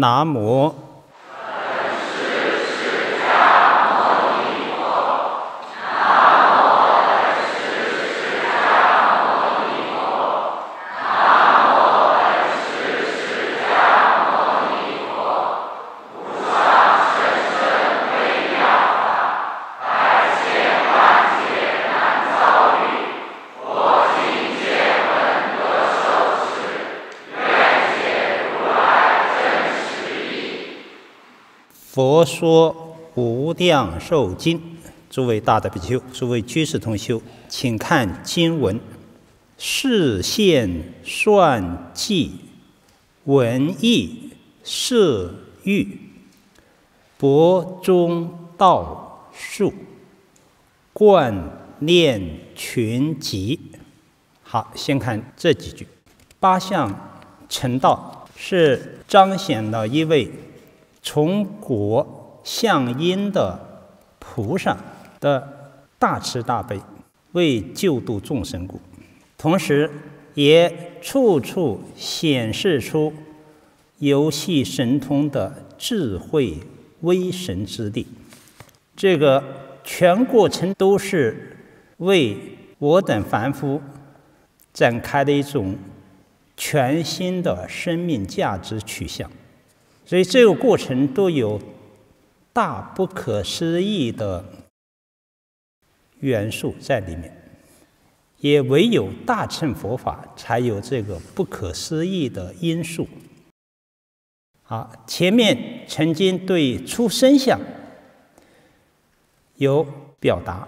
南无佛说无量寿经，诸位大德比丘，诸位居士同修，请看经文：视线算计，文艺色欲，博中道术，观念群集。好，先看这几句。八相成道是彰显了一位。从果向因的菩萨的大慈大悲，为救度众生故，同时也处处显示出游戏神通的智慧威神之力。这个全过程都是为我等凡夫展开的一种全新的生命价值取向。所以这个过程都有大不可思议的元素在里面，也唯有大乘佛法才有这个不可思议的因素。好，前面曾经对出生相有表达，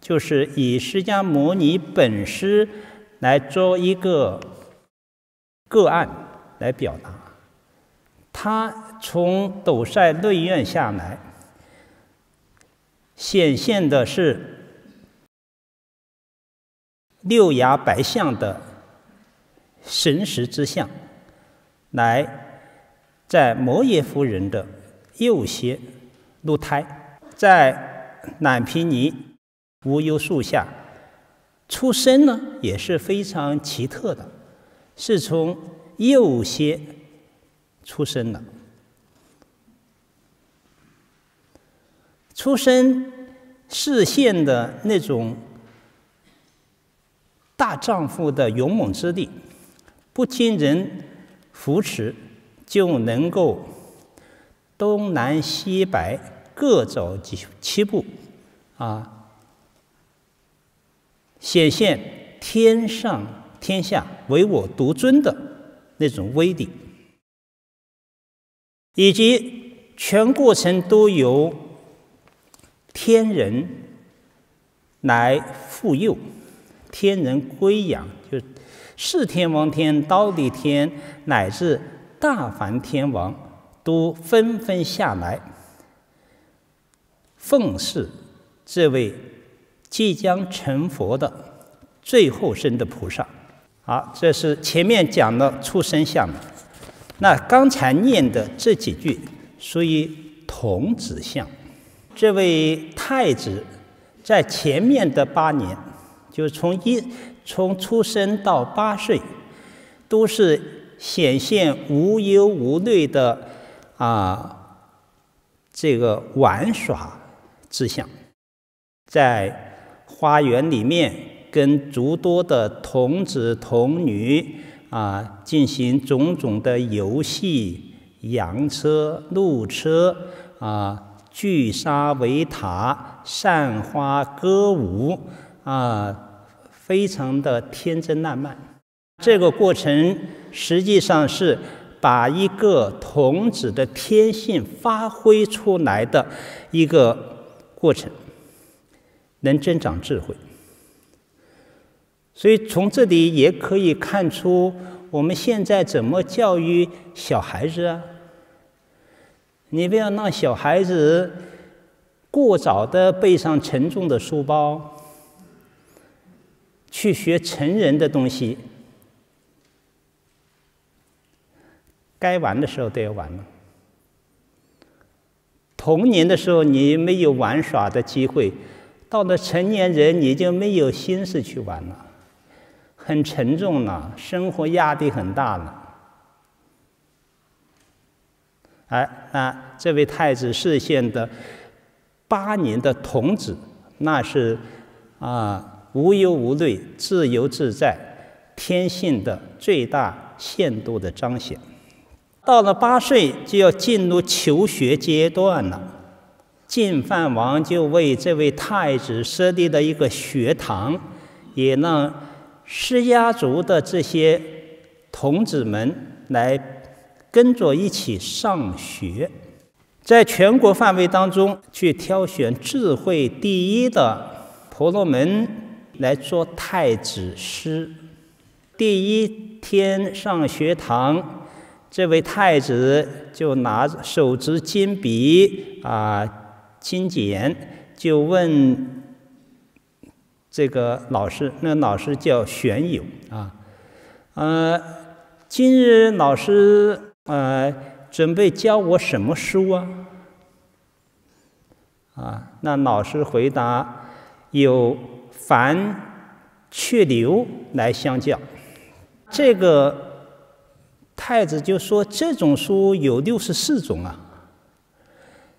就是以释迦牟尼本师来做一个个案来表达。他从斗塞内院下来，显现的是六牙白象的神识之相，来在摩耶夫人的右胁露胎，在南皮尼无忧树下出生呢，也是非常奇特的，是从右胁。出生了，出生视线的那种大丈夫的勇猛之力，不经人扶持就能够东南西北各走几七步，啊，显现天上天下唯我独尊的那种威力。以及全过程都由天人来护佑，天人归养，就是四天王天、刀地天乃至大梵天王都纷纷下来奉侍这位即将成佛的最后生的菩萨。好，这是前面讲的出生相。那刚才念的这几句属于童子相。这位太子在前面的八年，就从一从出生到八岁，都是显现无忧无虑的啊，这个玩耍之相，在花园里面跟诸多的童子童女。啊，进行种种的游戏，羊车、鹿车，啊，聚沙围塔，散花歌舞，啊，非常的天真烂漫。这个过程实际上是把一个童子的天性发挥出来的一个过程，能增长智慧。所以从这里也可以看出，我们现在怎么教育小孩子啊？你不要让小孩子过早的背上沉重的书包，去学成人的东西。该玩的时候都要玩了。童年的时候你没有玩耍的机会，到了成年人你就没有心思去玩了。很沉重了，生活压力很大了。哎，那这位太子视线的八年的童子，那是啊无忧无虑、自由自在、天性的最大限度的彰显。到了八岁就要进入求学阶段了，晋范王就为这位太子设立了一个学堂，也让施家族的这些童子们来跟着一起上学，在全国范围当中去挑选智慧第一的婆罗门来做太子师。第一天上学堂。这位太子就拿手执金笔啊金简，就问这个老师，那老师叫玄友啊，呃，今日老师呃准备教我什么书啊？啊，那老师回答有凡去流来相教，这个。太子就说：“这种书有六十四种啊，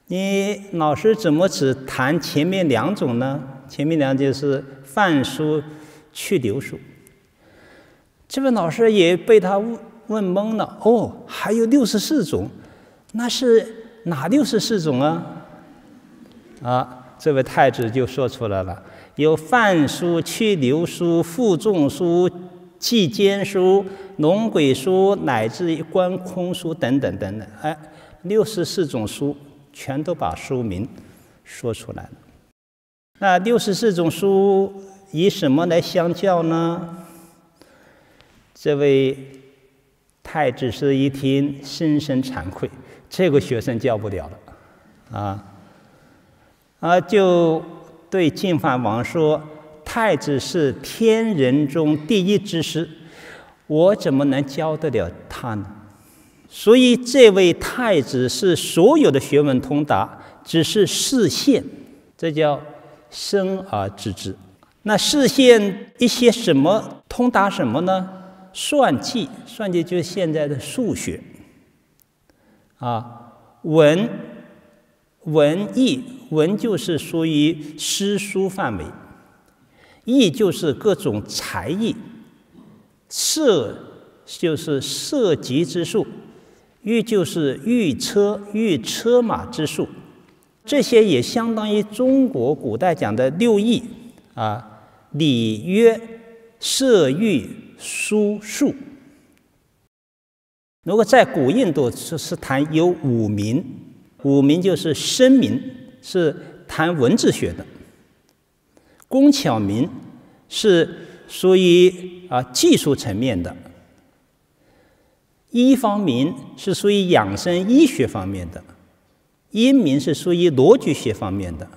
你老师怎么只谈前面两种呢？前面两种是范书、去留书。”这位老师也被他问问懵了。哦，还有六十四种，那是哪六十四种啊？啊，这位太子就说出来了：有范书、去留书、负重书。祭间书、龙鬼书，乃至观空书等等等等，哎，六十四种书全都把书名说出来了。那六十四种书以什么来相较呢？这位太子是一听，深深惭愧，这个学生教不了了，啊，啊，就对晋范王说。太子是天人中第一之师，我怎么能教得了他呢？所以这位太子是所有的学问通达，只是视线，这叫生而知之。那视线一些什么通达什么呢？算计，算计就是现在的数学。啊，文文艺文就是属于诗书范围。艺就是各种才艺，射就是射击之术，御就是御车御车马之术，这些也相当于中国古代讲的六艺啊，礼乐射御书数。如果在古印度是是谈有五名，五名就是声名，是谈文字学的。工巧名是属于啊技术层面的，医方名是属于养生医学方面的，阴明是属于逻辑学方面的，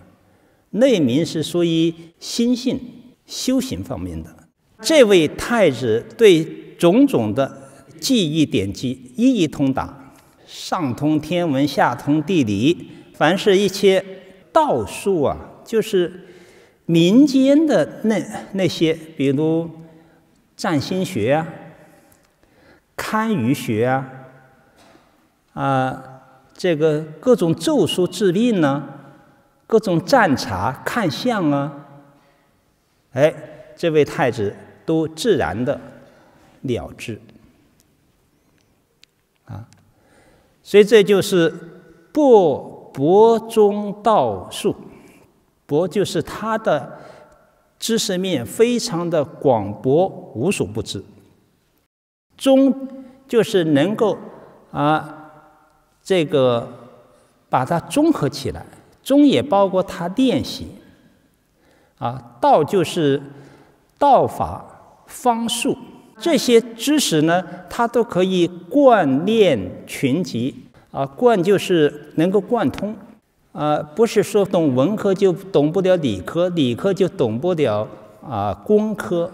内明是属于心性修行方面的。这位太子对种种的记忆典籍一一通达，上通天文，下通地理，凡是一些道术啊，就是。民间的那那些，比如占星学啊、堪舆学啊，啊，这个各种咒术治病呢，各种占查看相啊，哎，这位太子都自然的了之啊，所以这就是博博中道术。博就是他的知识面非常的广博，无所不知。中就是能够啊，这个把它综合起来。中也包括他练习啊，道就是道法方术这些知识呢，它都可以贯练群集啊，贯就是能够贯通。啊，不是说懂文科就懂不了理科，理科就懂不了啊工科，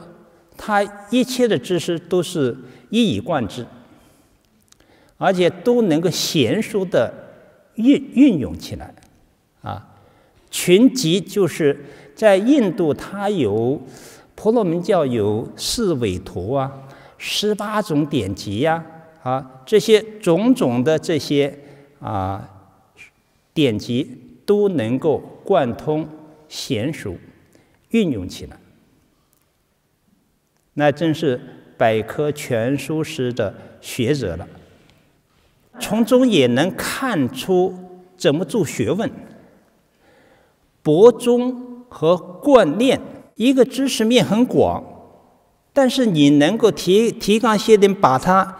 它一切的知识都是一以贯之，而且都能够娴熟的运运用起来，啊，群集就是在印度，它有婆罗门教有四韦图啊，十八种典籍呀，啊，这些种种的这些啊典籍都能够贯通娴熟运用起来，那真是百科全书式的学者了。从中也能看出怎么做学问，博中和贯练，一个知识面很广，但是你能够提提纲挈领把它。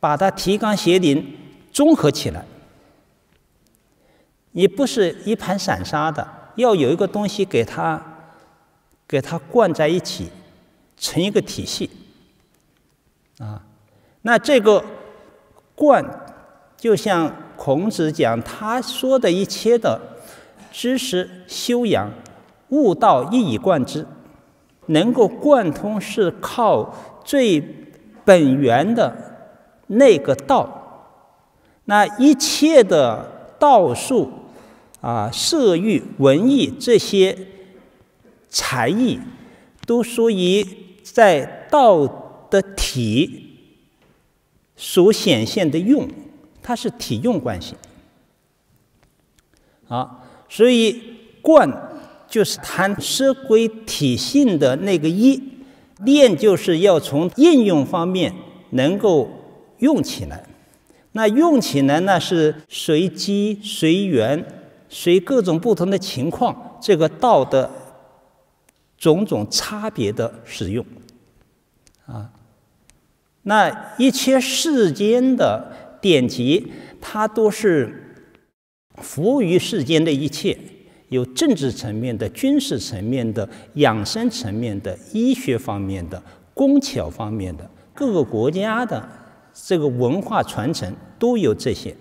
把它提纲挈领综合起来，你不是一盘散沙的，要有一个东西给它给它灌在一起，成一个体系啊。那这个灌，就像孔子讲，他说的一切的知识修养、悟道一以贯之，能够贯通，是靠最本源的。那个道，那一切的道术啊，色欲、文艺这些才艺，都属于在道的体所显现的用，它是体用关系。啊，所以贯就是谈色归体性的那个一，练就是要从应用方面能够。用起来，那用起来呢是随机、随缘、随各种不同的情况，这个道的种种差别的使用，啊，那一切世间的典籍，它都是服务于世间的一切，有政治层面的、军事层面的、养生层面的、医学方面的、工巧方面的，各个国家的。这个文化传承都有这些，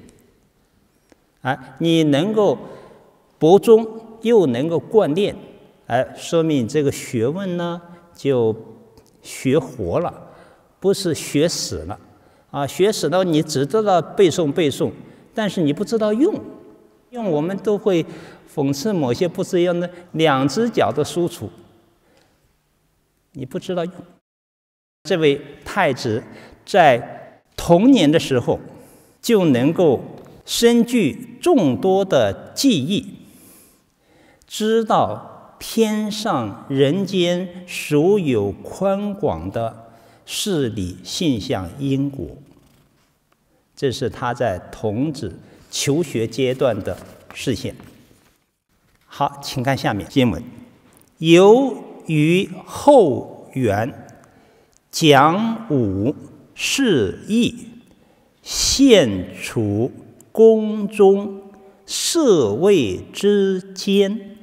哎，你能够博中又能够贯练，哎，说明这个学问呢就学活了，不是学死了，啊，学死了你只知道背诵背诵，但是你不知道用，用我们都会讽刺某些不这样的两只脚的输出，你不知道用，这位太子在。童年的时候，就能够深具众多的记忆，知道天上人间所有宽广的事理现象因果。这是他在童子求学阶段的视线。好，请看下面经文：由于后元讲武。示意现处宫中舍位之间，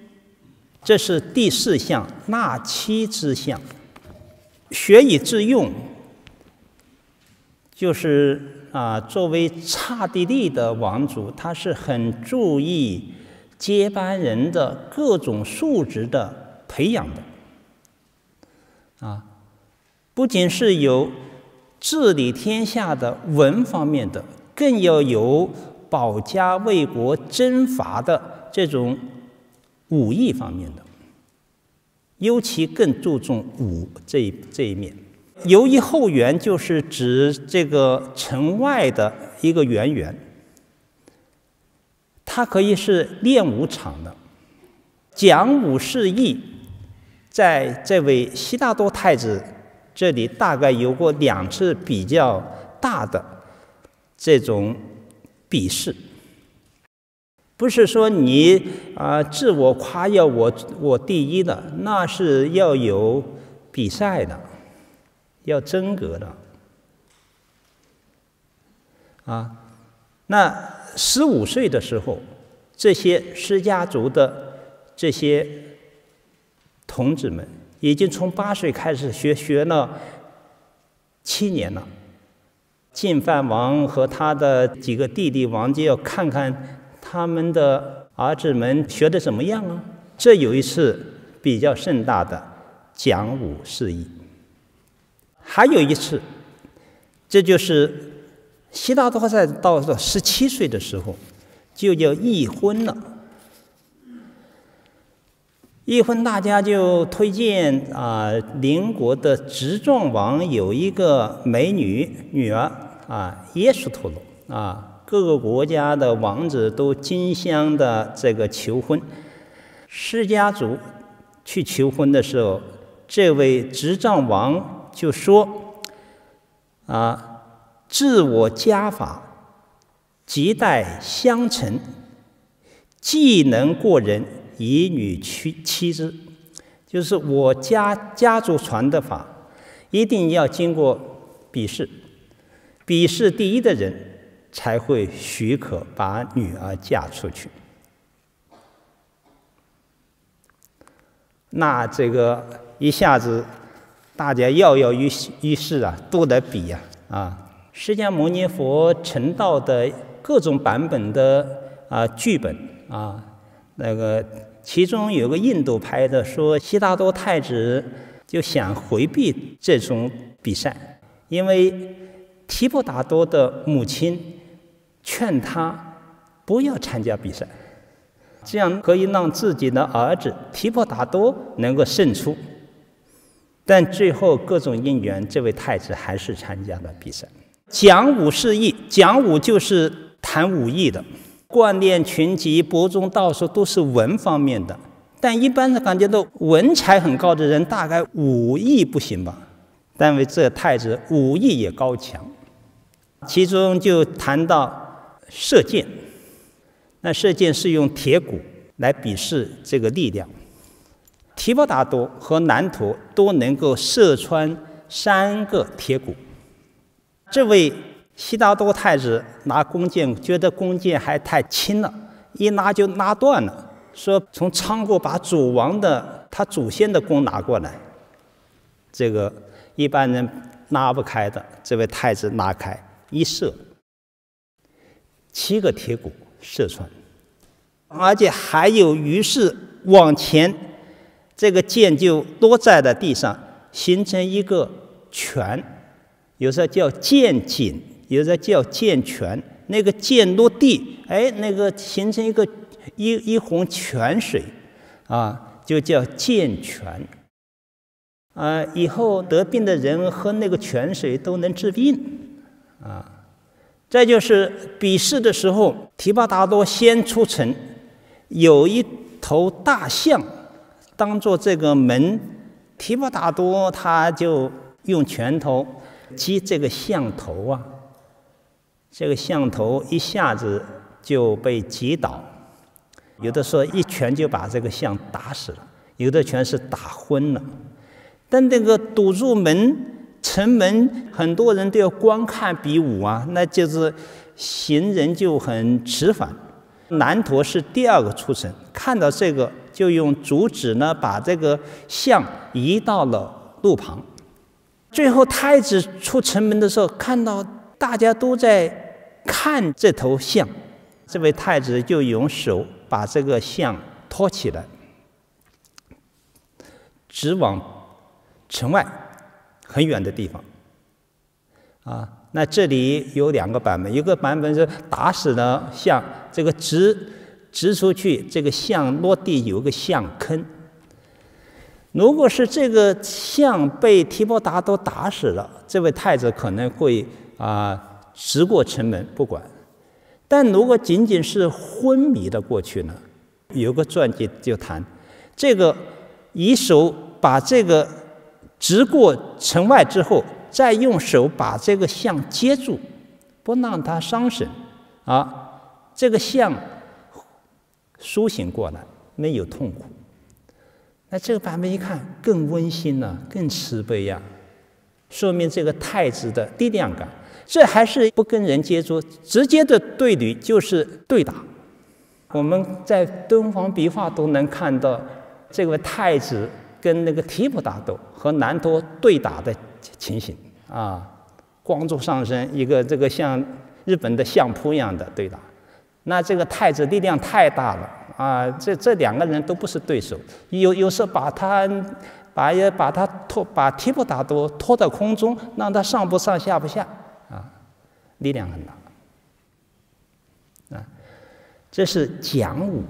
这是第四项纳妻之相。学以致用，就是啊，作为刹帝利的王族，他是很注意接班人的各种素质的培养的。啊，不仅是有。治理天下的文方面的，更要有保家卫国、征伐的这种武艺方面的，尤其更注重武这一这一面。由于后援就是指这个城外的一个圆圆，它可以是练武场的，讲武示义，在这位悉达多太子。这里大概有过两次比较大的这种比试，不是说你啊自我夸耀我我第一的，那是要有比赛的，要争格的啊。那十五岁的时候，这些施家族的这些童子们。已经从八岁开始学，学了七年了。晋范王和他的几个弟弟王就要看看他们的儿子们学的怎么样啊。这有一次比较盛大的讲武事宜，还有一次，这就是悉达多在到了十七岁的时候，就要议婚了。议婚，大家就推荐啊，邻国的执状王有一个美女女儿啊，耶稣陀罗啊，各个国家的王子都争相的这个求婚。释家族去求婚的时候，这位执杖王就说：“啊，自我家法，亟待相承，既能过人，以女娶妻之。”就是我家家族传的法，一定要经过比试，比试第一的人才会许可把女儿嫁出去。那这个一下子，大家跃跃欲欲试啊，都得比呀啊！释迦牟尼佛成道的各种版本的啊剧本啊，那个。其中有个印度拍的，说悉达多太子就想回避这种比赛，因为提婆达多的母亲劝他不要参加比赛，这样可以让自己的儿子提婆达多能够胜出。但最后各种因缘，这位太子还是参加了比赛。讲武是艺，讲武就是谈武艺的。贯练群集、博中道术都是文方面的，但一般的感觉到文采很高的人，大概武艺不行吧？但为这太子武艺也高强，其中就谈到射箭，那射箭是用铁骨来比试这个力量，提婆达多和南陀都能够射穿三个铁骨，这位。悉达多太子拿弓箭，觉得弓箭还太轻了，一拉就拉断了。说从仓库把祖王的他祖先的弓拿过来，这个一般人拉不开的，这位太子拉开一射，七个铁骨射穿，而且还有于是往前，这个箭就落在了地上，形成一个泉，有时候叫箭井。有时候叫剑泉，那个剑落地，哎，那个形成一个一一泓泉水，啊，就叫剑泉。啊，以后得病的人喝那个泉水都能治病，啊。再就是比试的时候，提巴达多先出城，有一头大象当做这个门，提巴达多他就用拳头击这个象头啊。这个象头一下子就被击倒，有的说一拳就把这个象打死了，有的拳是打昏了。但那个堵住门城门，很多人都要观看比武啊，那就是行人就很迟缓。南陀是第二个出城，看到这个就用竹子呢把这个象移到了路旁。最后太子出城门的时候，看到大家都在。看这头象，这位太子就用手把这个象托起来，直往城外很远的地方。啊，那这里有两个版本，一个版本是打死了象，这个直直出去，这个象落地有个象坑。如果是这个象被提婆达多打死了，这位太子可能会啊。直过城门不管，但如果仅仅是昏迷的过去呢？有个传记就谈，这个以手把这个直过城外之后，再用手把这个象接住，不让他伤神，啊，这个象苏醒过来，没有痛苦。那这个版本一看更温馨了，更慈悲呀，说明这个太子的力量感。这还是不跟人接触，直接的对垒就是对打。我们在敦煌壁画都能看到这位太子跟那个提婆达多和南陀对打的情形啊，光柱上升，一个这个像日本的相扑一样的对打。那这个太子力量太大了啊，这这两个人都不是对手，有有时候把他把也把他拖把提婆达多拖到空中，让他上不上下不下啊。力量很大，啊，这是讲武，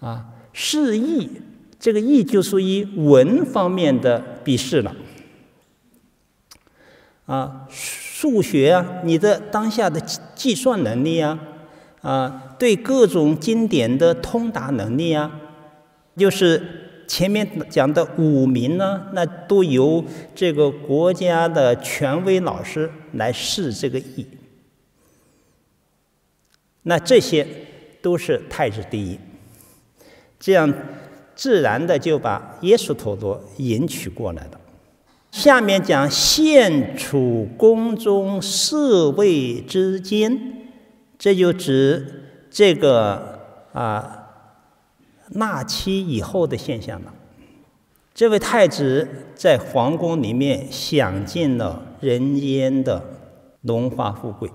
啊，示意，这个义就属于文方面的笔试了，啊，数学啊，你的当下的计算能力啊，啊，对各种经典的通达能力啊，就是前面讲的五名呢，那都由这个国家的权威老师来试这个义。那这些都是太子第一，这样自然的就把耶稣陀罗迎娶过来了。下面讲现处宫中侍卫之间，这就指这个啊纳妻以后的现象了。这位太子在皇宫里面享尽了人间的荣华富贵，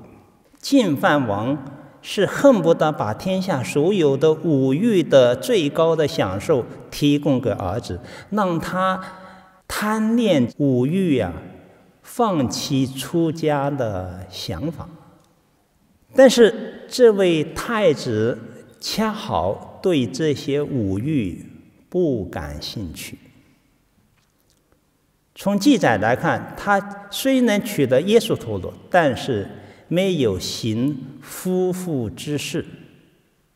晋藩王是恨不得把天下所有的五欲的最高的享受提供给儿子，让他。贪恋五欲呀，放弃出家的想法。但是这位太子恰好对这些五欲不感兴趣。从记载来看，他虽然取得耶稣陀罗，但是没有行夫妇之事。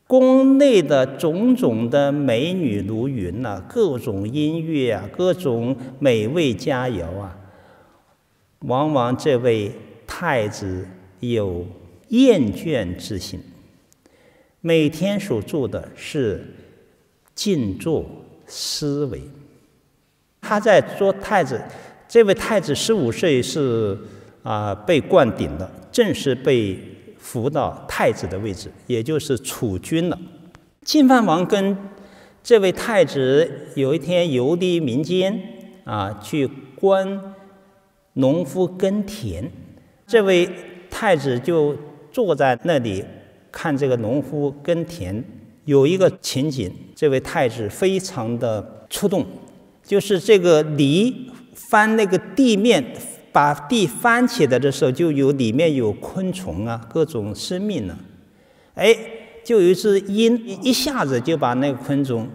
宫内的种种的美女如云呐，各种音乐啊，各种美味佳肴啊，往往这位太子有厌倦之心，每天所做的是静坐思维。他在做太子，这位太子十五岁是啊被灌顶的，正式被。扶到太子的位置，也就是储君了。晋藩王跟这位太子有一天游历民间，啊，去观农夫耕田。这位太子就坐在那里看这个农夫耕田。有一个情景，这位太子非常的触动，就是这个犁翻那个地面。把地翻起来的时候，就有里面有昆虫啊，各种生命呢。哎，就有一只鹰，一下子就把那个昆虫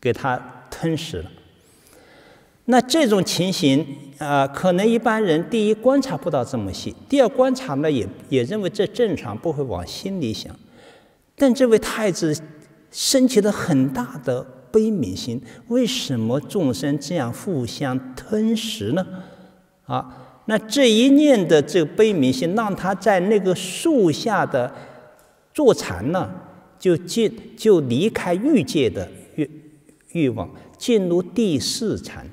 给它吞噬了。那这种情形啊，可能一般人第一观察不到这么细，第二观察呢也也认为这正常，不会往心里想。但这位太子升起了很大的悲悯心，为什么众生这样互相吞食呢？啊，那这一念的这个悲悯心，让他在那个树下的坐禅呢，就进就离开欲界的欲欲望，进入第四禅。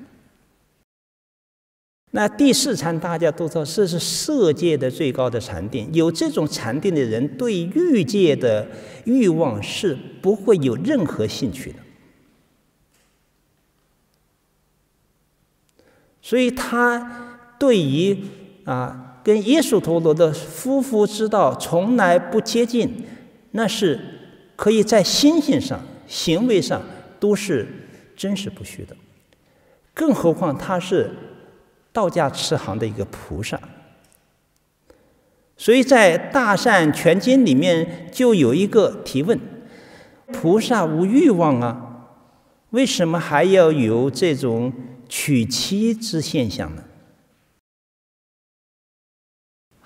那第四禅大家都知道，这是色界的最高的禅定。有这种禅定的人，对欲界的欲望是不会有任何兴趣的。所以他。对于啊，跟耶稣陀罗的夫妇之道从来不接近，那是可以在心性上、行为上都是真实不虚的。更何况他是道家慈航的一个菩萨，所以在《大善全经》里面就有一个提问：菩萨无欲望啊，为什么还要有这种娶妻之现象呢？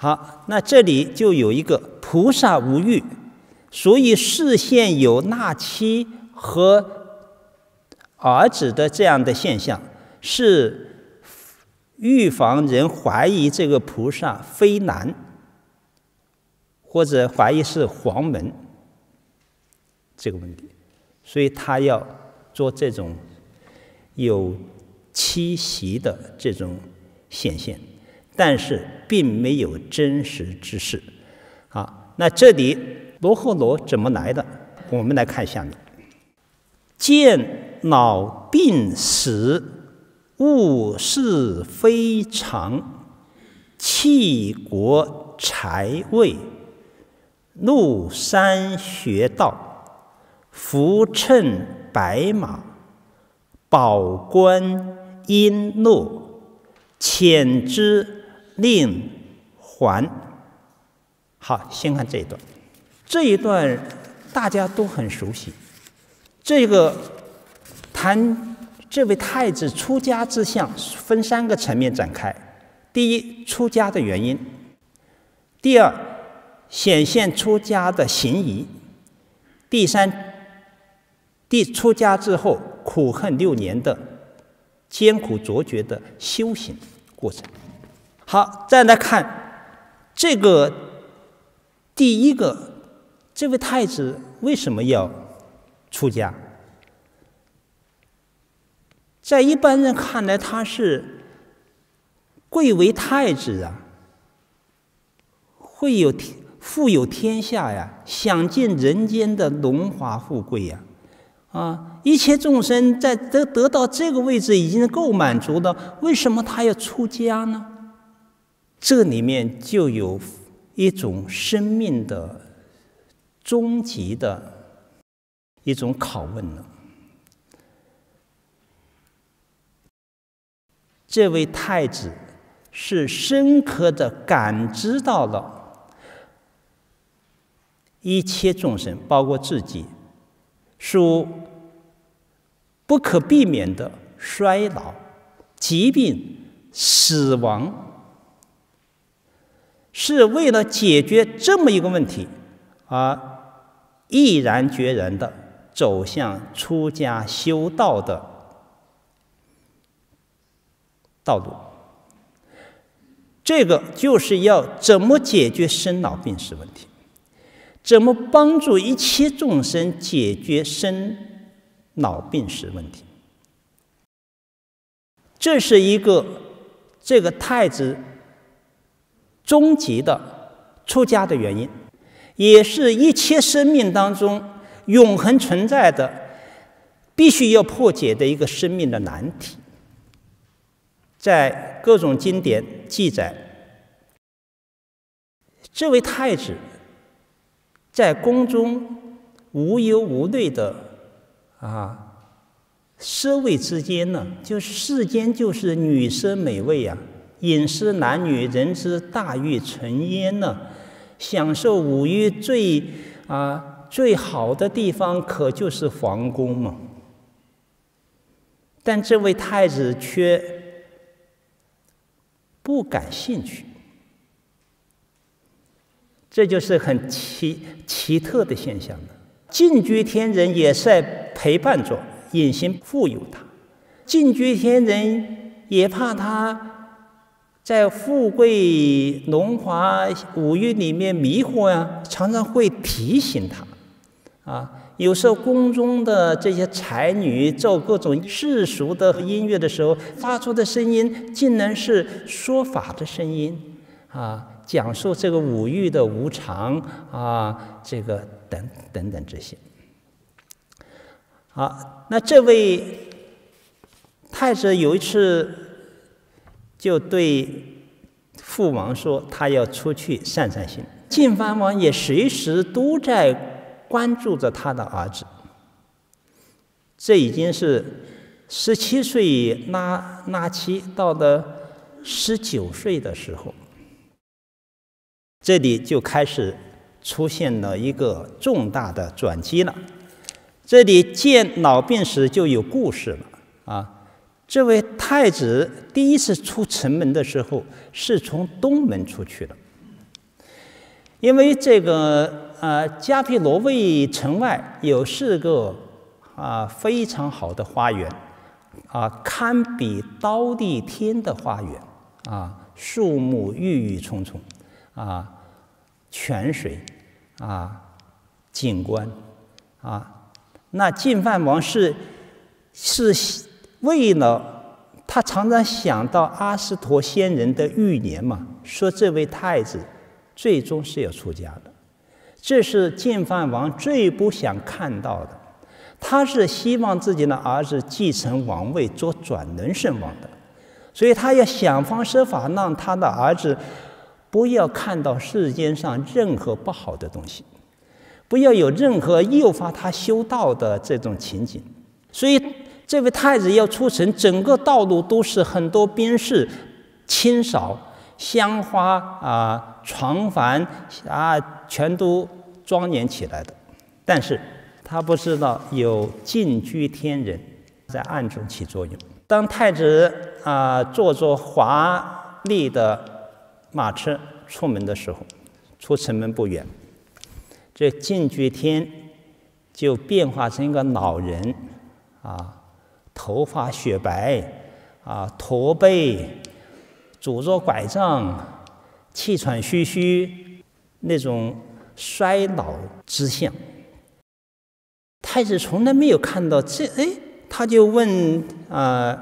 好，那这里就有一个菩萨无欲，所以视线有纳妻和儿子的这样的现象，是预防人怀疑这个菩萨非男，或者怀疑是黄门这个问题，所以他要做这种有妻媳的这种显现。但是并没有真实之事，好，那这里罗诃罗怎么来的？我们来看下面：见老病死，物事非常，弃国财位，入山学道，扶乘白马，宝冠璎珞，遣之。令还好，先看这一段。这一段大家都很熟悉。这个谈这位太子出家之相，分三个层面展开。第一，出家的原因；第二，显现出家的行仪；第三，第出家之后苦恨六年的艰苦卓绝的修行过程。好，再来看这个第一个，这位太子为什么要出家？在一般人看来，他是贵为太子啊，会有富有天下呀，享尽人间的荣华富贵呀，啊，一切众生在得得到这个位置已经够满足了，为什么他要出家呢？这里面就有一种生命的终极的一种拷问了。这位太子是深刻的感知到了一切众生，包括自己，属不可避免的衰老、疾病、死亡，是为了解决这么一个问题而毅然决然的走向出家修道的。道路，这个就是要怎么解决生老病死问题，怎么帮助一切众生解决生老病死问题。这是一个这个太子终极的出家的原因，也是一切生命当中永恒存在的、必须要破解的一个生命的难题。在各种经典记载，这位太子在宫中无忧无虑的啊，奢味之间呢，就世间就是女色美味呀，饮食男女人之大欲成焉呢，享受五欲最啊最好的地方，可就是皇宫嘛。但这位太子却。不感兴趣，这就是很奇奇特的现象了。净居天人也在陪伴着，隐形护佑他。净居天人也怕他在富贵荣华五欲里面迷惑呀，常常会提醒他。啊，有时候宫中的这些才女奏各种世俗的音乐的时候，发出的声音竟然是说法的声音，啊，讲述这个五欲的无常啊，这个等等等这些。好，那这位太子有一次就对父王说，他要出去散散心。晋藩王也随时都在。关注着他的儿子，这已经是十七岁拉拉七到了十九岁的时候，这里就开始出现了一个重大的转机了。这里见老病死就有故事了！这位太子第一次出城门的时候，是从东门出去的，因为这个。呃，加皮罗卫城外有四个啊非常好的花园，啊，堪比刀地天的花园，啊，树木郁郁葱葱，啊，泉水，啊，景观，啊，那晋藩王是是为了他常常想到阿斯陀仙人的预言嘛，说这位太子最终是要出家的。这是晋藩王最不想看到的，他是希望自己的儿子继承王位做转轮圣王的，所以他要想方设法让他的儿子不要看到世间上任何不好的东西，不要有任何诱发他修道的这种情景。所以这位太子要出城，整个道路都是很多兵士清扫。香花啊，床幡啊，全都庄严起来的。但是他不知道有禁居天人在暗中起作用。当太子啊坐着华丽的马车出门的时候，出城门不远，这进居天就变化成一个老人，啊，头发雪白，啊，驼背，拄着拐杖，气喘吁吁，那种衰老之相。太子从来没有看到这，哎，他就问啊，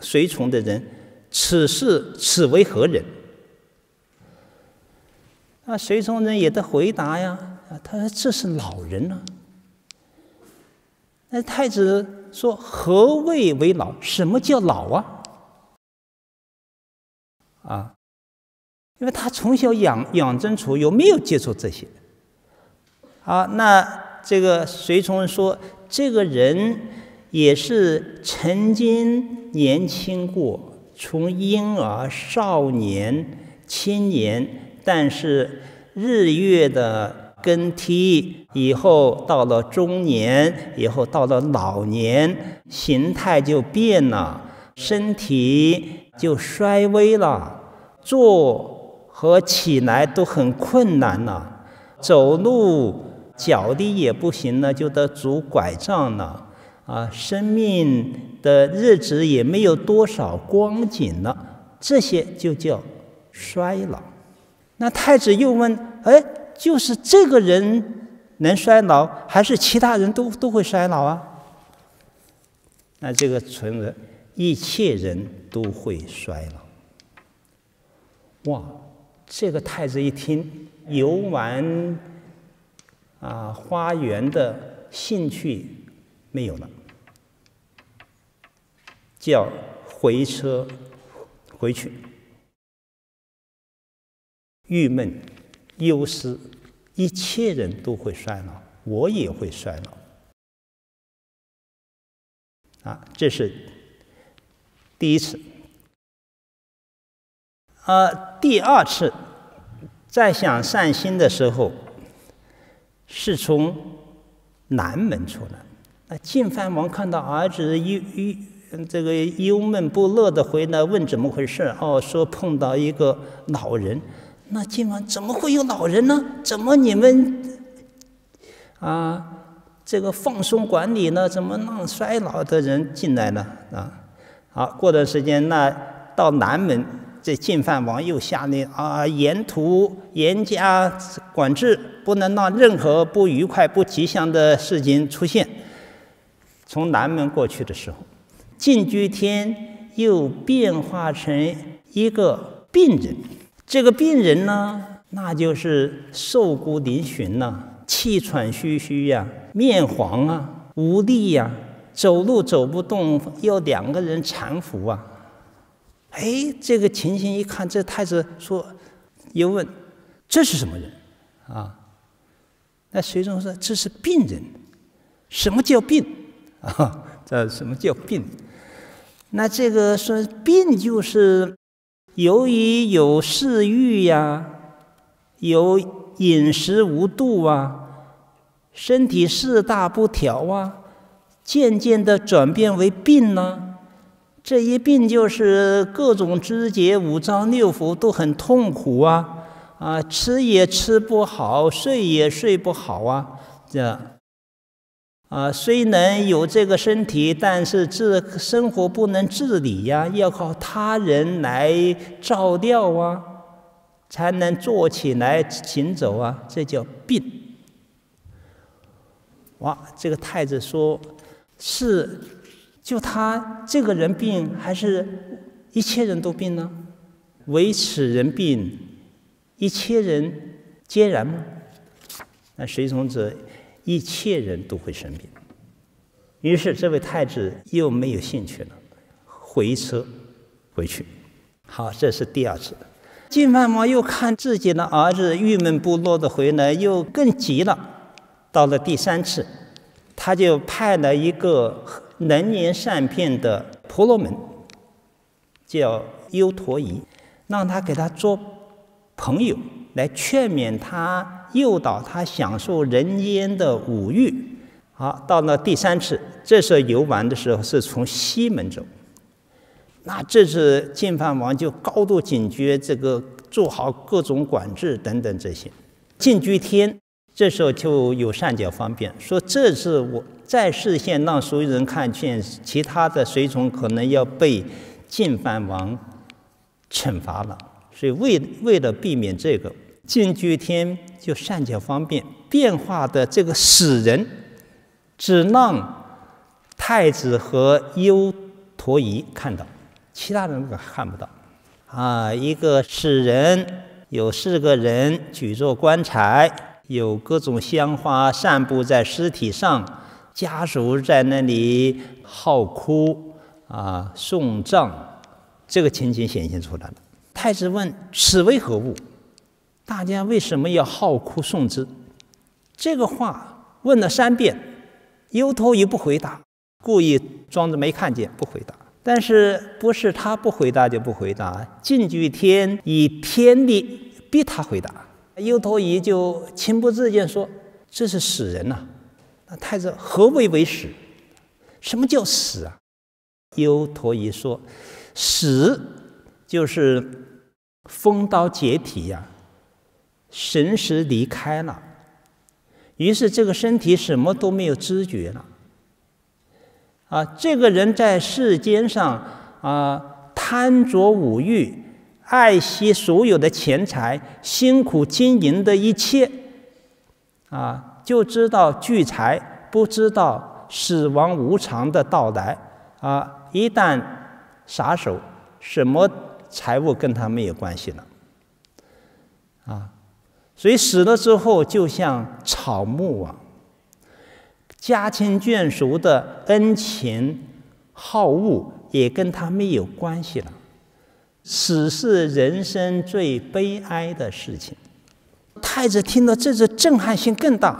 随从的人：“此事此为何人？”啊，随从人也得回答呀，他说：“这是老人呢。”那太子说：“何谓为老？什么叫老啊？”啊，因为他从小养养尊处优，没有接触这些。好，那。这个随从说：“这个人也是曾经年轻过，从婴儿、少年、青年，但是日月的更替以后，到了中年，以后到了老年，形态就变了，身体就衰微了，坐和起来都很困难了，走路。”脚力也不行了，就得拄拐杖了，啊，生命的日子也没有多少光景了，这些就叫衰老。那太子又问：哎，就是这个人能衰老，还是其他人都都会衰老啊？那这个存着，一切人都会衰老。哇，这个太子一听，游玩。啊，花园的兴趣没有了，叫回车回去，郁闷、忧思，一切人都会衰老，我也会衰老。啊，这是第一次。啊，第二次再想善心的时候。是从南门出来，那晋藩王看到儿子忧忧这个忧闷不乐的回来，问怎么回事？哦，说碰到一个老人。那今晚怎么会有老人呢？怎么你们啊这个放松管理呢？怎么让衰老的人进来呢？啊，好，过段时间那到南门。这进犯王又下令啊，沿途严加管制，不能让任何不愉快、不吉祥的事情出现。从南门过去的时候，进居天又变化成一个病人。这个病人呢，那就是瘦骨嶙峋呐，气喘吁吁呀，面黄啊，无力呀，走路走不动，要两个人搀扶啊。哎，这个情形一看，这太子说，又问：“这是什么人？”啊，那随从说：“这是病人。”什么叫病？啊，这什么叫病？那这个说病就是由于有嗜欲呀，有饮食无度啊，身体四大不调啊，渐渐的转变为病呢。这一病就是各种肢节、五脏六腑都很痛苦啊，啊，吃也吃不好，睡也睡不好啊，这样，啊，虽能有这个身体，但是自生活不能自理呀，要靠他人来照料啊，才能坐起来行走啊，这叫病。哇，这个太子说，是。就他这个人病，还是一切人都病呢？唯此人病，一切人皆然吗？那随从者，一切人都会生病。于是这位太子又没有兴趣了，回车回去。好，这是第二次。晋范王又看自己的儿子郁闷不乐的回来，又更急了。到了第三次，他就派了一个。能言善辩的婆罗门叫优陀夷，让他给他做朋友，来劝勉他、诱导他享受人间的五欲。好，到了第三次，这时候游玩的时候是从西门走。那这次净饭王就高度警觉，这个做好各种管制等等这些。进居天这时候就有善巧方便，说这次我在视线让所有人看见，其他的随从可能要被净饭王惩罚了，所以为为了避免这个，净居天就善巧方便变化的这个使人，只让太子和优陀夷看到。其他人看不到，啊，一个使人有四个人举着棺材，有各种香花散布在尸体上，家属在那里号哭啊送葬，这个情景显现出来了。太子问：“此为何物？大家为什么要好哭送之？”这个话问了三遍，忧头也不回答，故意装着没看见，不回答。但是不是他不回答就不回答？近居天以天力逼他回答，优陀夷就情不自禁说：“这是死人呐！”那太子何为为死？什么叫死啊？优陀夷说：“死就是风刀解体呀，神识离开了，于是这个身体什么都没有知觉了。”啊，这个人在世间上啊，贪着五欲，爱惜所有的钱财，辛苦经营的一切，啊，就知道聚财，不知道死亡无常的到来。啊，一旦撒手，什么财物跟他没有关系了。啊，所以死了之后，就像草木啊。家亲眷属的恩情好恶也跟他没有关系了，死是人生最悲哀的事情。太子听到这个震撼性更大，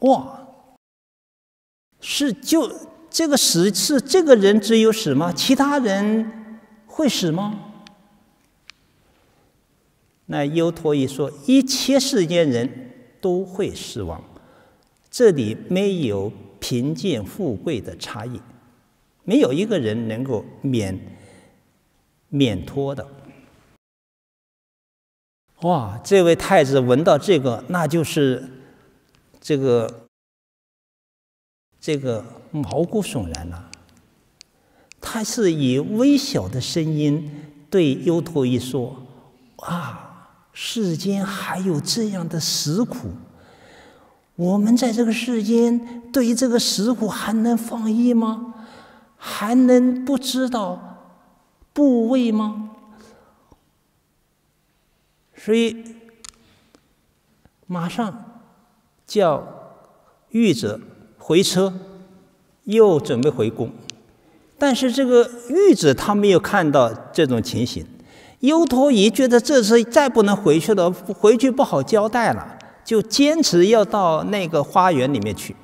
哇！是就这个死是这个人只有死吗？其他人会死吗？那优陀夷说，一切世间人都会死亡。这里没有贫贱富贵的差异，没有一个人能够免免脱的。哇！这位太子闻到这个，那就是这个这个毛骨悚然了。他是以微小的声音对优陀夷说：“啊，世间还有这样的死苦。”我们在这个世间，对于这个死苦还能放逸吗？还能不知道部位吗？所以，马上叫御者回车，又准备回宫。但是这个御者他没有看到这种情形，优陀夷觉得这次再不能回去了，回去不好交代了。就坚持要到那个花园里面去，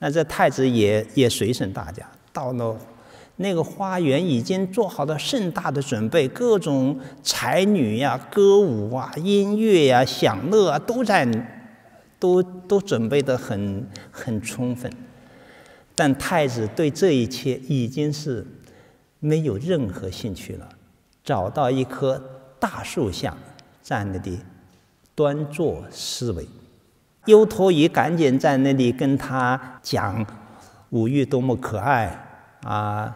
那这太子也也随身大家到了那个花园，已经做好了盛大的准备，各种才女呀、歌舞啊、音乐呀、享乐啊，都在都都准备的很很充分。但太子对这一切已经是没有任何兴趣了，找到一棵大树下站那里。端坐思维，优陀夷赶紧在那里跟他讲五欲多么可爱啊，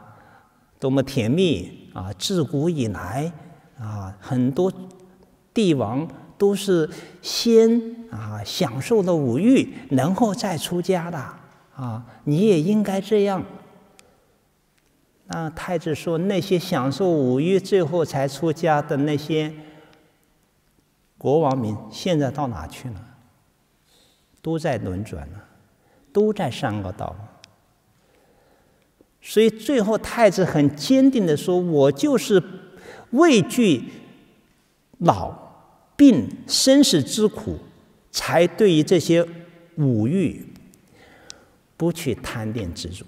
多么甜蜜啊！自古以来啊，很多帝王都是先啊享受了五欲，然后再出家的啊，你也应该这样。那太子说，那些享受五欲最后才出家的那些。国王民现在到哪去了？都在轮转了，都在上个道。所以最后太子很坚定的说：“我就是畏惧老病生死之苦，才对于这些五欲不去贪恋执着。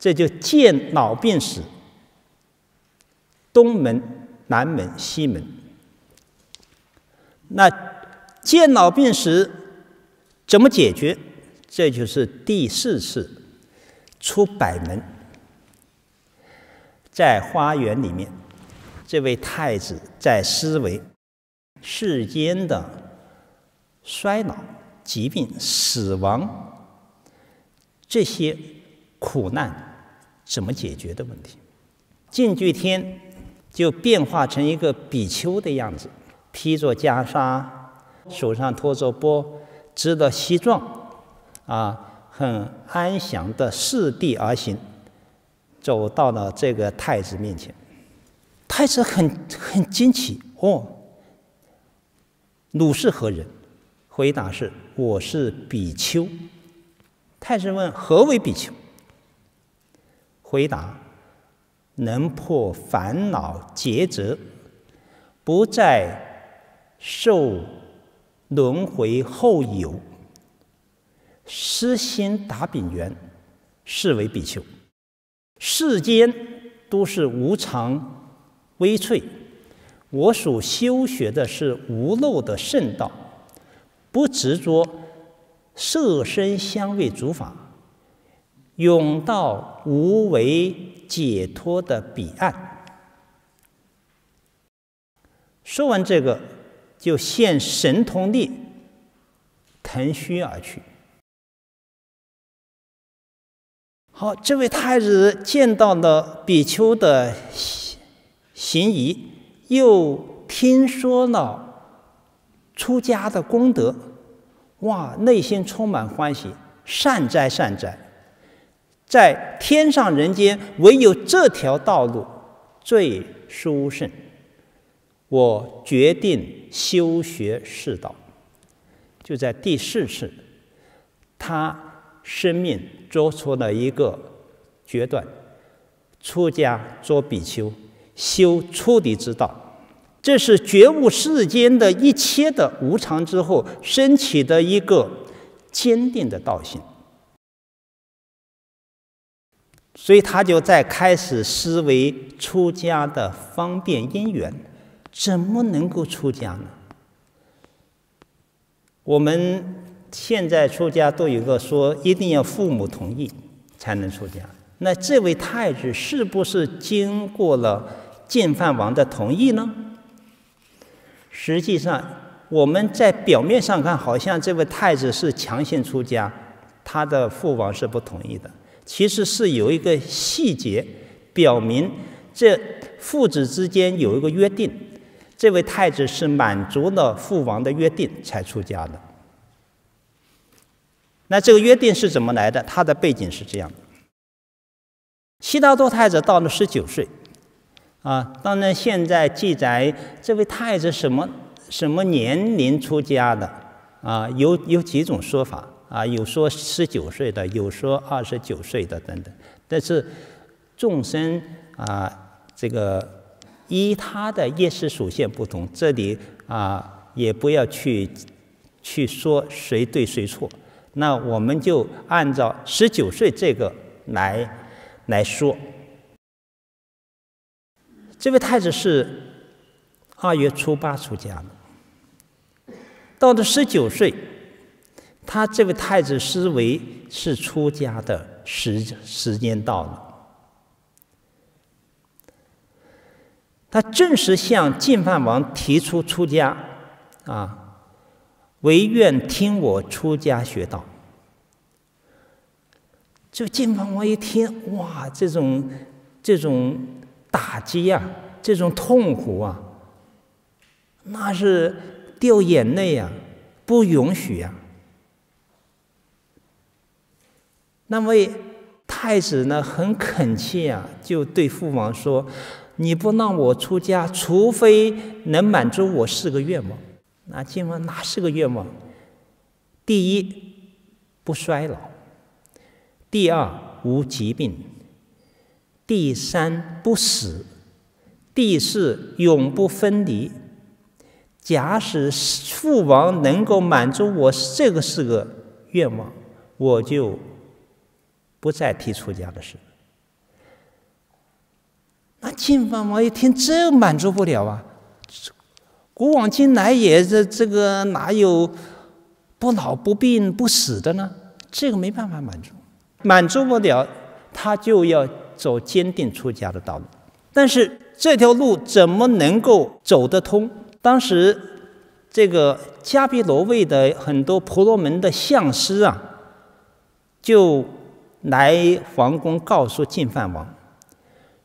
这就见老病死，东门、南门、西门。”那见老病死怎么解决？这就是第四次出百门。在花园里面，这位太子在思维世间的衰老、疾病、死亡这些苦难怎么解决的问题。净居天就变化成一个比丘的样子，披着袈裟，手上托着钵，织了西装，啊，很安详的四地而行。走到了这个太子面前，太子很很惊奇哦，汝是何人？回答是：我是比丘。太子问：何为比丘？回答：能破烦恼结则，不再受轮回后有，失心达丙缘，是为比丘。世间都是无常、微脆，我所修学的是无漏的圣道，不执着色身香味诸法，永到无为解脱的彼岸。说完这个，就现神通力，腾虚而去。好，这位太子见到了比丘的行仪，又听说了出家的功德，哇，内心充满欢喜，善哉善哉，在天上人间唯有这条道路最殊胜，我决定修学世道。就在第四次，他。生命做出了一个决断：出家做比丘，修出离之道。这是觉悟世间的一切的无常之后升起的一个坚定的道心。所以他就在开始思维出家的方便因缘，怎么能够出家呢？我们。现在出家都有个说，一定要父母同意才能出家。那这位太子是不是经过了净饭王的同意呢？实际上，我们在表面上看，好像这位太子是强行出家，他的父王是不同意的。其实是有一个细节表明，这父子之间有一个约定，这位太子是满足了父王的约定才出家的。那这个约定是怎么来的？他的背景是这样的：悉达多太子到了十九岁，啊，当然现在记载这位太子什么什么年龄出家的啊？有有几种说法啊？有说十九岁的，有说二十九岁的等等。但是众生啊，这个依他的业识属性不同，这里啊也不要去去说谁对谁错。那我们就按照十九岁这个来来说，这位太子是二月初八出家的，到了十九岁，他这位太子思维是出家的时时间到了，他正式向净饭王提出出家，啊。唯愿听我出家学道。这净饭王一听，哇，这种这种打击呀，这种痛苦啊，那是掉眼泪呀，不允许呀。那么太子呢，很恳切啊，就对父王说：“你不让我出家，除非能满足我四个愿望。”那请问哪四个愿望？第一，不衰老；第二，无疾病；第三，不死；第四，永不分离。假使父王能够满足我这个四个愿望，我就不再提出家的事。那净饭王一听，这满足不了啊！古往今来也这这个哪有不老不病不死的呢？这个没办法满足，满足不了，他就要走坚定出家的道路。但是这条路怎么能够走得通？当时这个迦毗罗卫的很多婆罗门的相师啊，就来皇宫告诉净饭王，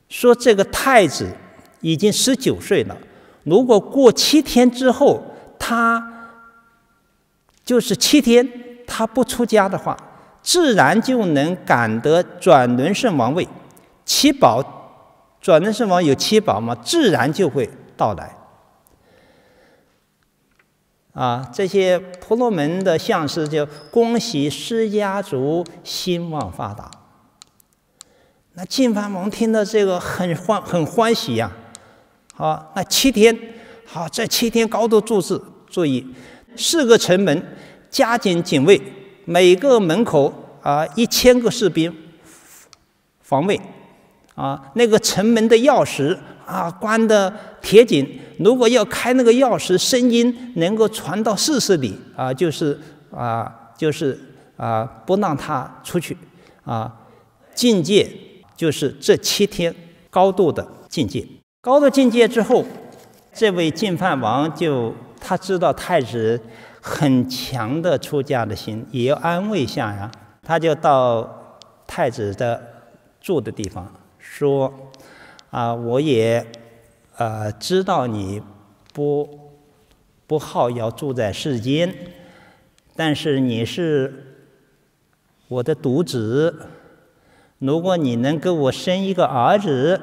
说这个太子已经十九岁了，如果过七天之后他就是七天他不出家的话，自然就能赶得转轮圣王位，七宝。转轮圣王有七宝嘛，自然就会到来。啊，这些婆罗门的相师就恭喜释家族兴旺发达。那净饭王听到这个很欢很欢喜呀。好，那七天，好，这七天高度注视，注意四个城门加紧警卫，每个门口啊一千个士兵防卫。啊，那个城门的钥匙啊，关的铁紧。如果要开那个钥匙，声音能够传到四十里啊，就是啊，就是啊，不让他出去啊。境界就是这七天高度的境界。高度境界之后，这位净饭王就他知道太子很强的出家的心，也要安慰一下呀。他就到太子的住的地方。说，啊，我也，呃，知道你不不好要住在世间，但是你是我的独子，如果你能给我生一个儿子，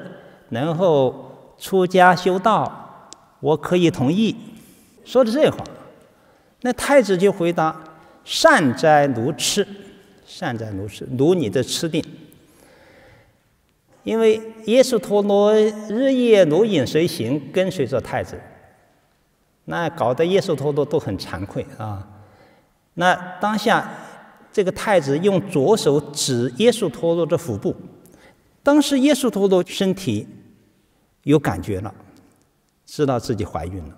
然后出家修道，我可以同意。说的这话，那太子就回答：善哉如此，善哉如此，如你的吃定。因为耶稣陀罗日夜如影随形，跟随着太子，那搞得耶稣陀罗都很惭愧啊。那当下这个太子用左手指耶稣陀罗的腹部，当时耶稣陀罗身体有感觉了，知道自己怀孕了。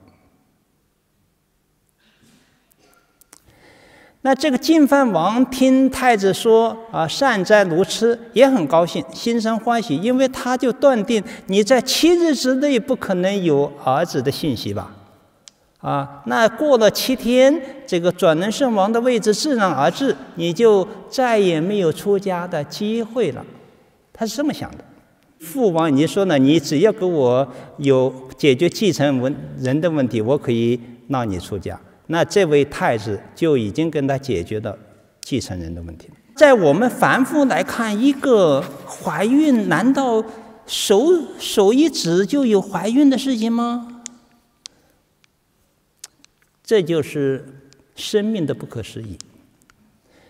那这个净饭王听太子说啊，善哉如此，也很高兴，心生欢喜，因为他就断定你在七日之内不可能有儿子的信息吧？啊，那过了七天，这个转轮圣王的位置自然而至，你就再也没有出家的机会了。他是这么想的。父王，你说呢？你只要给我有解决继承问人的问题，我可以让你出家。那这位太子就已经跟他解决了继承人的问题。在我们凡夫来看，一个怀孕，难道手手一指就有怀孕的事情吗？这就是生命的不可思议。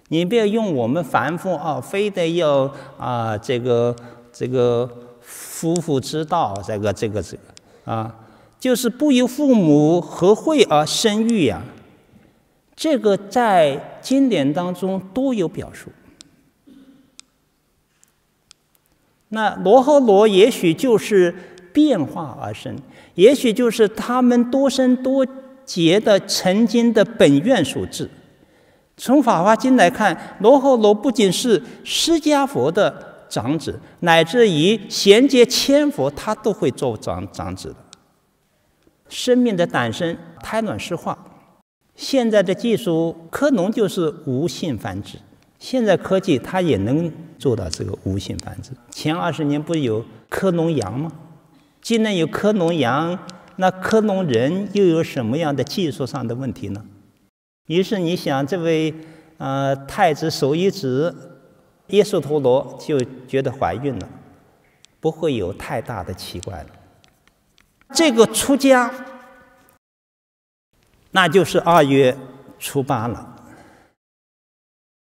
你不要用我们凡夫啊，非得要啊这个这个夫妇之道，这个这个这个啊。就是不由父母和会而生育呀，这个在经典当中都有表述。那罗和罗也许就是变化而生，也许就是他们多生多劫的曾经的本愿所致。从《法华经》来看，罗和罗不仅是释迦佛的长子，乃至于衔接千佛，他都会做长长子的。生命的诞生，胎卵湿化。现在的技术，克隆就是无性繁殖。现在科技它也能做到这个无性繁殖。前二十年不是有克隆羊吗？既然有克隆羊，那克隆人又有什么样的技术上的问题呢？于是你想，这位呃太子手一指，耶稣陀罗就觉得怀孕了，不会有太大的奇怪了。这个出家，那就是二月初八了。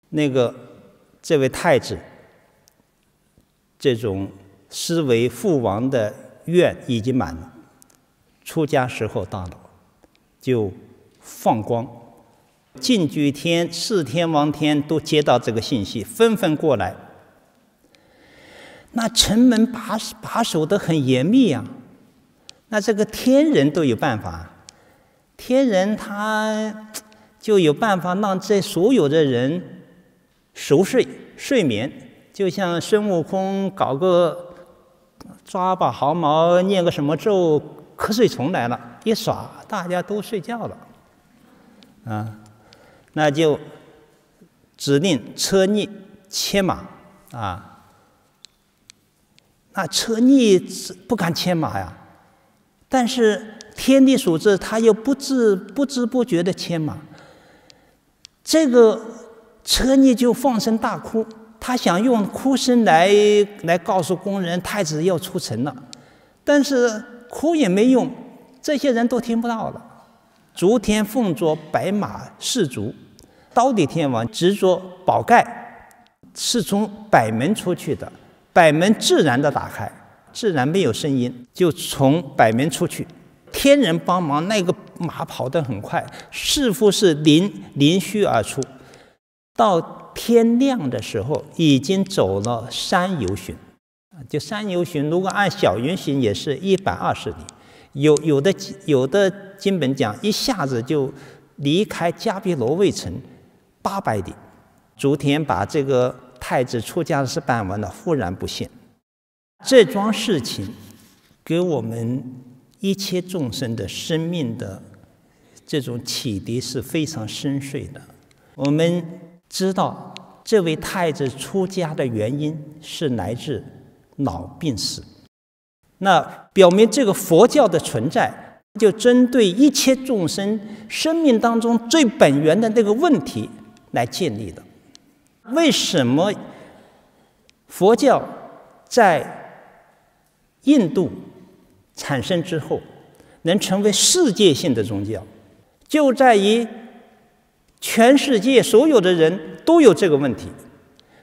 那个这位太子，这种思维父王的愿已经满了，出家时候到了，就放光。净居天、四天王天都接到这个信息，纷纷过来。那城门把把守的很严密啊。那这个天人都有办法，天人他就有办法让这所有的人熟睡睡眠，就像孙悟空搞个抓把毫毛，念个什么咒，瞌睡虫来了，一耍，大家都睡觉了，啊，那就指令车逆牵马。啊，那车逆不敢牵马呀，但是天地所至，他又不知不知不觉的牵马，这个车逆就放声大哭。他想用哭声来来告诉工人太子要出城了，但是哭也没用，这些人都听不到了。逐天奉着白马士卒，刀底天王执着宝盖，是从北门出去的，北门自然的打开，自然没有声音，就从北门出去。天人帮忙，那个马跑得很快，似乎是临临虚而出，到。天亮的时候，已经走了三游旬，就三游巡，如果按小云行，也是一百二十里。有有的有的经本讲，一下子就离开迦毗罗卫城八百里。昨天把这个太子出家的事办完了，忽然不信。这桩事情给我们一切众生的生命的这种启迪是非常深邃的。我们。知道这位太子出家的原因是来自老病死，那表明这个佛教的存在就针对一切众生生命当中最本源的那个问题来建立的。为什么佛教在印度产生之后能成为世界性的宗教，就在于。全世界所有的人都有这个问题，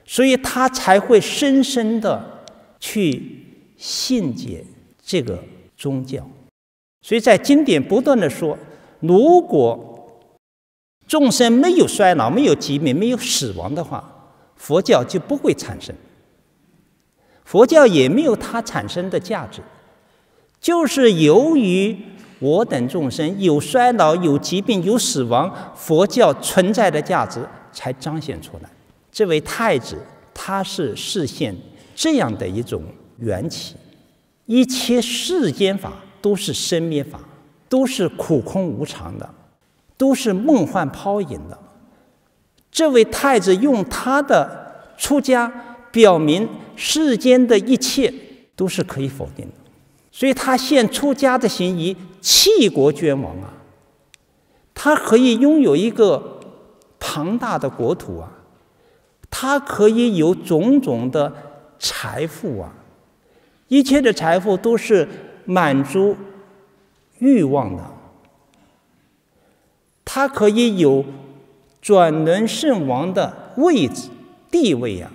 所以他才会深深的去信解这个宗教。所以在经典不断的说，如果众生没有衰老、没有疾病、没有死亡的话，佛教就不会产生，佛教也没有它产生的价值，就是由于。我等众生有衰老、有疾病、有死亡，佛教存在的价值才彰显出来。这位太子，他是视现这样的一种缘起。一切世间法都是生灭法，都是苦空无常的，都是梦幻泡影的。这位太子用他的出家，表明世间的一切都是可以否定的。所以他现出家的行仪，弃国捐王啊，他可以拥有一个庞大的国土啊，他可以有种种的财富啊，一切的财富都是满足欲望的，他可以有转轮圣王的位置地位啊，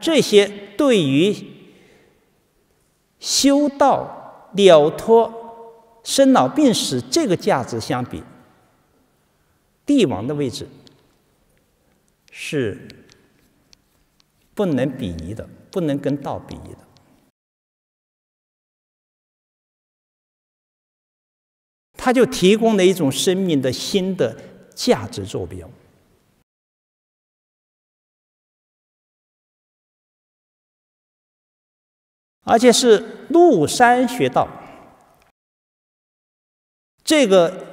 这些对于。修道了脱生老病死这个价值相比，帝王的位置是不能比拟的，不能跟道比拟的。他就提供了一种生命的新的价值坐标。而且是入山学道，这个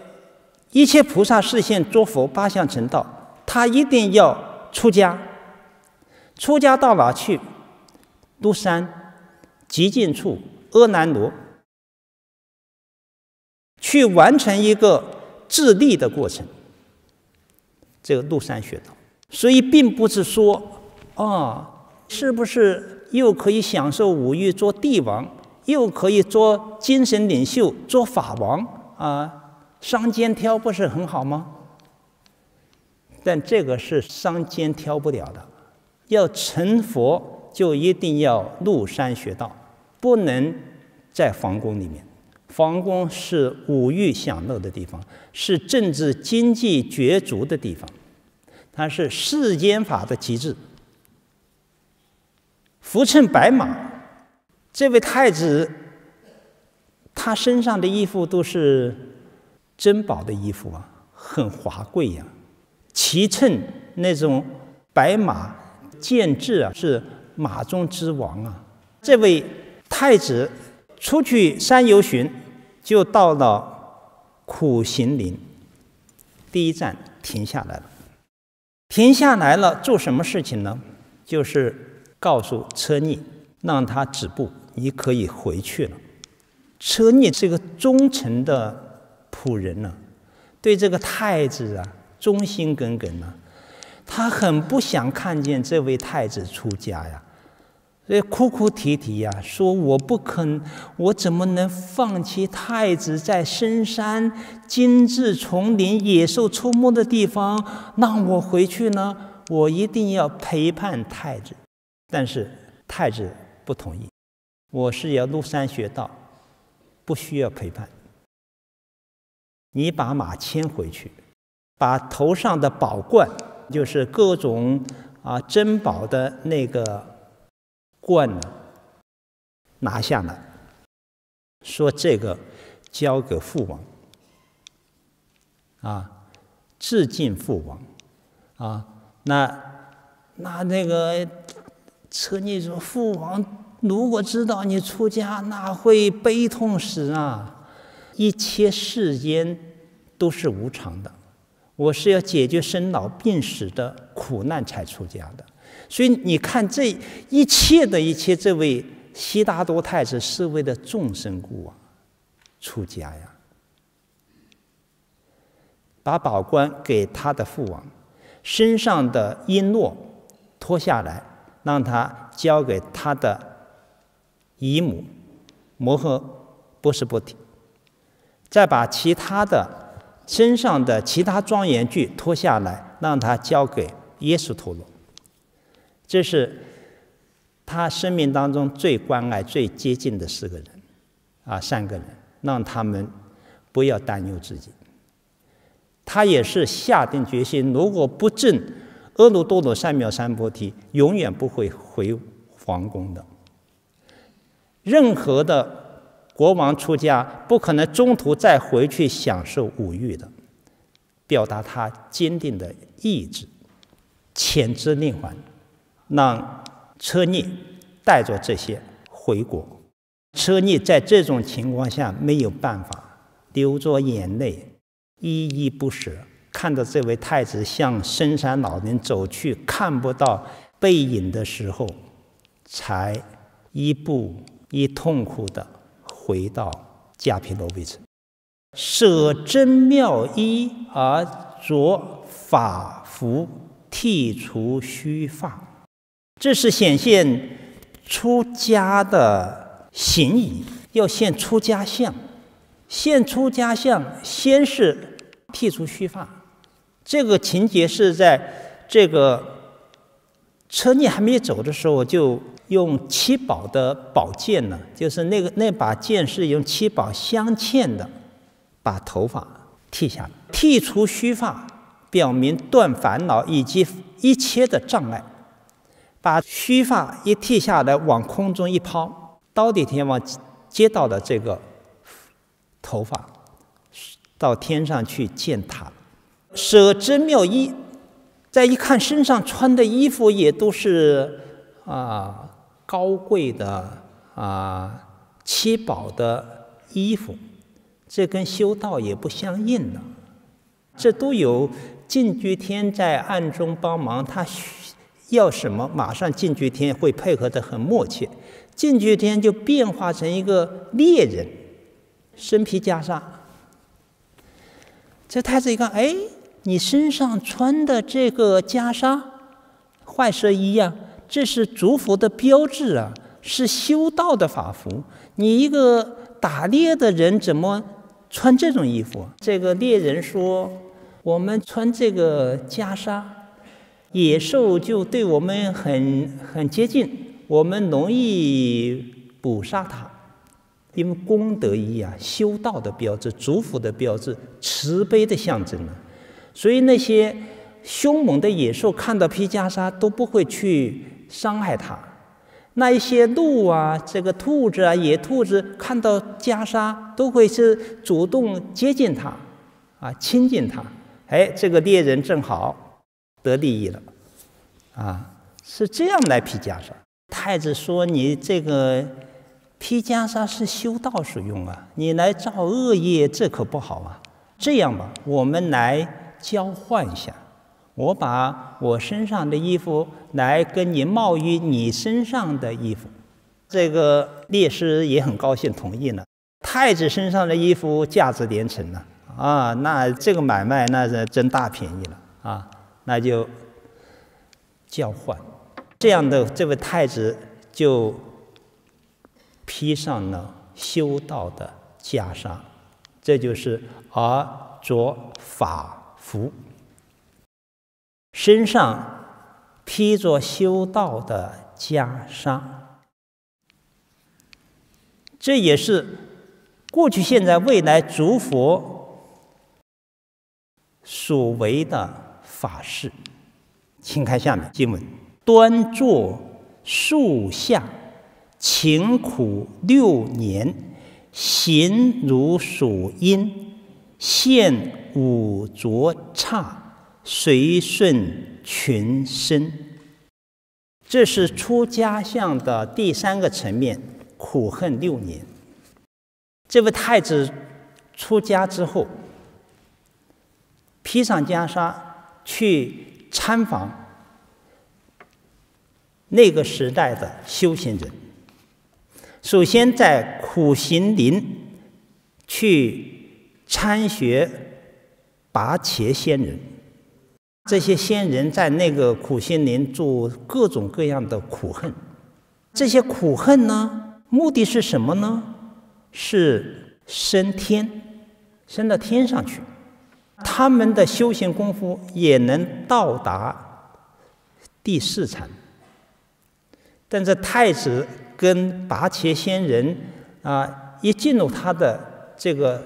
一切菩萨视现作佛八相成道，他一定要出家。出家到哪去？入山、极静处、阿难罗，去完成一个自立的过程。这个入山学道，所以并不是说，啊，是不是？又可以享受五欲做帝王，又可以做精神领袖做法王啊，商肩挑不是很好吗？但这个是商肩挑不了的，要成佛就一定要入山学道，不能在皇宫里面。皇宫是五欲享乐的地方，是政治经济角逐的地方，它是世间法的极致。扶乘白马，这位太子，他身上的衣服都是珍宝的衣服啊，很华贵呀。骑乘那种白马，见质啊，是马中之王啊。这位太子出去山游巡，就到了苦行林，第一站停下来了。停下来了，做什么事情呢？就是告诉车逆，让他止步，你可以回去了。车逆是个忠诚的仆人呢，对这个太子啊忠心耿耿呢，他很不想看见这位太子出家呀。所以哭哭啼啼呀，说我不肯，我怎么能放弃太子在深山、精致丛林、野兽出没的地方，让我回去呢？我一定要陪伴太子。但是太子不同意，我是要入山学道，不需要陪伴。你把马牵回去，把头上的宝冠，就是各种啊珍宝的那个。冠呢，拿下来，说这个交给父王，啊，致敬父王，啊，那那那个车逆说，父王如果知道你出家，那会悲痛死啊！一切世间都是无常的，我是要解决生老病死的苦难才出家的。所以你看，这一切的一切，这位悉达多太子是为了众生故啊，出家呀，把宝冠给他的父王，身上的璎珞脱下来，让他交给他的姨母摩诃波斯波提，再把其他的身上的其他庄严具脱下来，让他交给耶稣陀罗。这是他生命当中最关爱、最接近的四个人，啊，三个人，让他们不要担忧自己。他也是下定决心，如果不证阿耨多罗三藐三菩提，永远不会回皇宫的。任何的国王出家，不可能中途再回去享受五欲的，表达他坚定的意志，遣之令还。让车逆带着这些回国，车逆在这种情况下没有办法，流着眼泪，依依不舍，看到这位太子向深山老林走去，看不到背影的时候，才一步一痛苦的回到迦毗罗卫城，舍真妙衣而着法服，剃除须发。这是显现出家的行仪，要现出家相。现出家相，先是剃除须发。这个情节是在这个车尼还没走的时候，就用七宝的宝剑呢，就是那个那把剑是用七宝镶嵌的，把头发剃下来，剃除须发，表明断烦恼以及一切的障碍。把须发一剃下来，往空中一抛，刀地天王接到的这个头发，到天上去见他。舍之妙衣，再一看身上穿的衣服也都是啊高贵的啊七宝的衣服，这跟修道也不相应呢。这都有净居天在暗中帮忙，他需。要什么，马上净居天会配合的很默契，净居天就变化成一个猎人，身披袈裟。这太子一看，哎，你身上穿的这个袈裟，坏色衣呀，这是族服的标志啊，是修道的法服。你一个打猎的人，怎么穿这种衣服？这个猎人说：“我们穿这个袈裟。”野兽就对我们很很接近，我们容易捕杀它，因为功德衣啊，修道的标志，祝福的标志，慈悲的象征呢。所以那些凶猛的野兽看到披袈裟都不会去伤害它，那一些鹿啊，这个兔子啊，野兔子看到袈裟都会是主动接近它，啊，亲近它。哎，这个猎人正好。得利益了，啊，是这样来披袈裟。太子说：“你这个披袈裟是修道使用啊，你来造恶业，这可不好啊。这样吧，我们来交换一下，我把我身上的衣服来跟你冒于你身上的衣服。这个列师也很高兴，同意了。太子身上的衣服价值连城呢啊，那这个买卖那是真大便宜了啊，那就交换。这样的这位太子就披上了修道的袈裟，这就是而着法服，身上披着修道的袈裟。这也是过去、现在、未来诸佛所为的法事。请看下面经文：端坐树下，勤苦六年，行如鼠因，现五浊刹，随顺群生。这是出家相的第三个层面。苦恨六年，这位太子出家之后，披上袈裟去参访那个时代的修行人。首先在苦行林去参学拔茄仙人，这些仙人在那个苦行林做各种各样的苦恨，这些苦恨呢？目的是什么呢？是升天，升到天上去。他们的修行功夫也能到达第四禅。但这太子跟拔茄仙人啊，一进入他的这个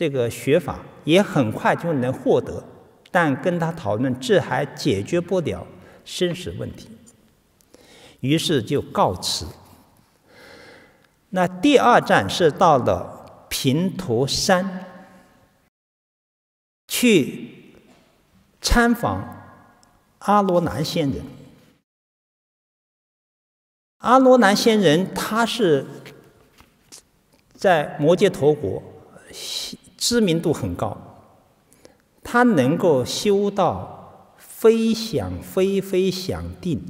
这个学法，也很快就能获得。但跟他讨论，这还解决不了生死问题。于是就告辞。那第二站是到了平头山，去参访阿罗南仙人。阿罗南仙人他是在摩羯陀国知名度很高，他能够修到非想非非想定。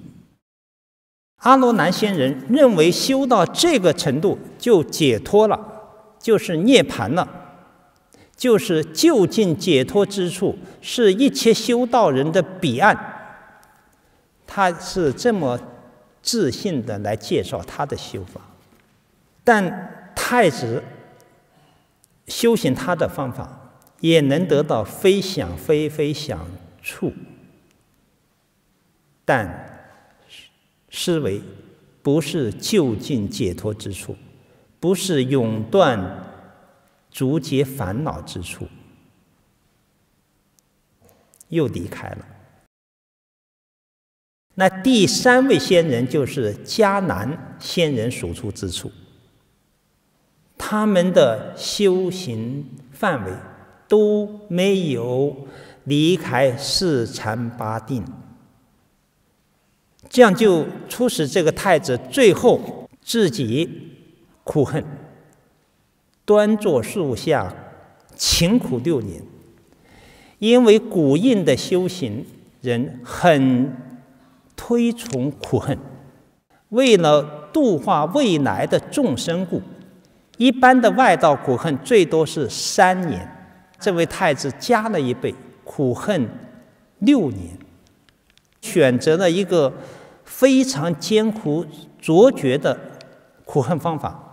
阿罗南仙人认为修到这个程度就解脱了，就是涅槃了，就是就近解脱之处，是一切修道人的彼岸。他是这么自信的来介绍他的修法，但太子修行他的方法，也能得到非想非非想处，但。思维不是就近解脱之处，不是永断逐结烦恼之处，又离开了。那第三位仙人就是迦南仙人所处之处，他们的修行范围都没有离开四禅八定。这样就促使这个太子最后自己苦恨，端坐树下勤苦六年，因为古印的修行人很推崇苦恨，为了度化未来的众生故，一般的外道苦恨最多是三年，这位太子加了一倍，苦恨六年，选择了一个。非常艰苦卓绝的苦恨方法，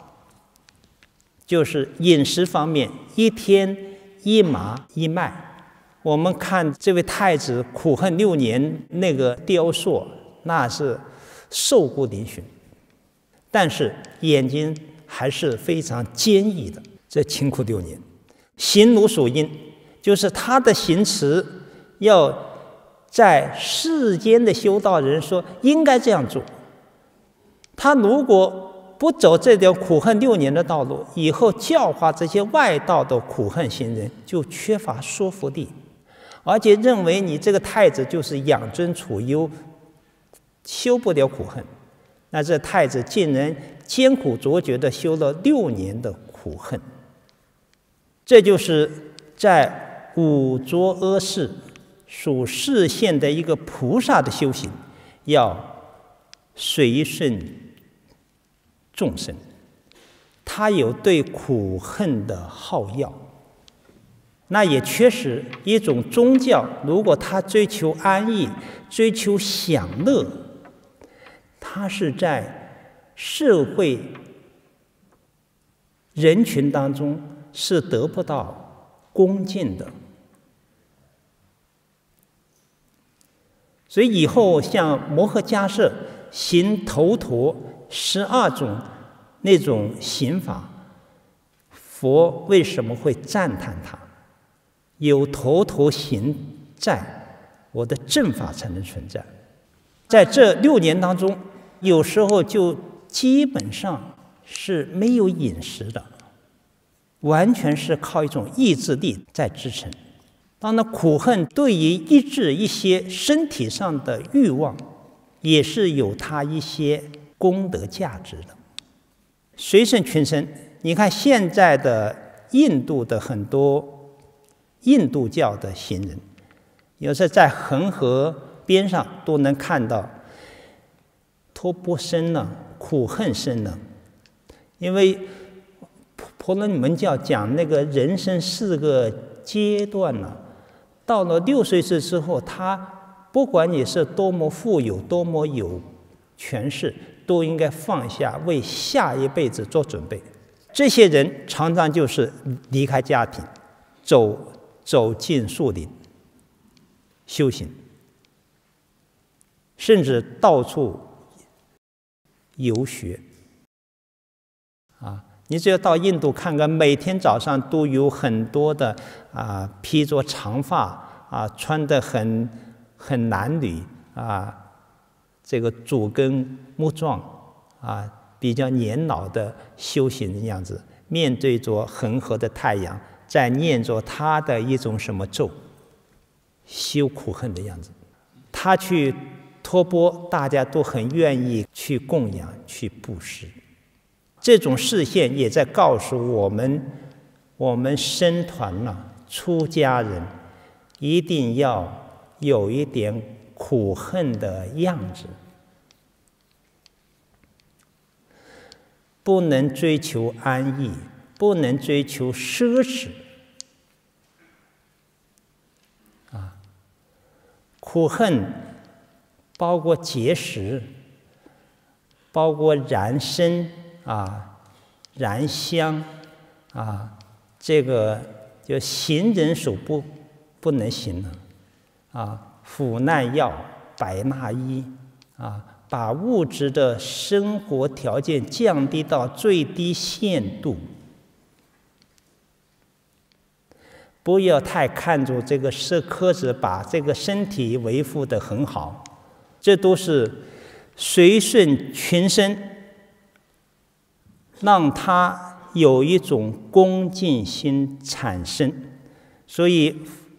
就是饮食方面，一天一麻一麦。我们看这位太子苦恨六年，那个雕塑那是瘦骨嶙峋，但是眼睛还是非常坚毅的。这勤苦六年，行如属阴，就是他的行持要。在世间的修道人说应该这样做，他如果不走这条苦恨六年的道路，以后教化这些外道的苦恨行人就缺乏说服力，而且认为你这个太子就是养尊处优，修不了苦恨，那这太子竟然艰苦卓绝的修了六年的苦恨。这就是在五浊阿世属世现的一个菩萨的修行，要随顺众生，他有对苦恨的好药。那也确实一种宗教，如果他追求安逸、追求享乐，他是在社会人群当中是得不到恭敬的。所以以后像摩诃迦叶行头陀十二种那种刑法，佛为什么会赞叹他？有头陀行在，我的正法才能存在。在这六年当中，有时候就基本上是没有饮食的，完全是靠一种意志力在支撑。当然，苦恨对于抑制一些身体上的欲望，也是有它一些功德价值的。随顺群生，你看现在的印度的很多。印度教的行人，有时在恒河边上都能看到托钵僧呢，苦恨深呢。因为婆罗门教讲那个人生四个阶段呢，到了六岁岁之后，他不管你是多么富有、多么有权势，都应该放下，为下一辈子做准备。这些人常常就是离开家庭，走。走进树林修行，甚至到处游学。啊，你只要到印度看看，每天早上都有很多的啊，披着长发啊，穿的很很男女啊，这个主根木壮啊，比较年老的修行的样子，面对着恒河的太阳。在念着他的一种什么咒，修苦恨的样子，他去托钵，大家都很愿意去供养、去布施。这种视线也在告诉我们：我们僧团呐，出家人一定要有一点苦恨的样子，不能追求安逸。不能追求奢侈，啊，苦恨包括节食，包括燃身啊，燃香啊，这个就行人所不不能行的，啊，腐烂药、白纳衣啊，把物质的生活条件降低到最低限度。不要太看重这个设科子，把这个身体维护的很好，这都是随顺群生，让他有一种恭敬心产生。所以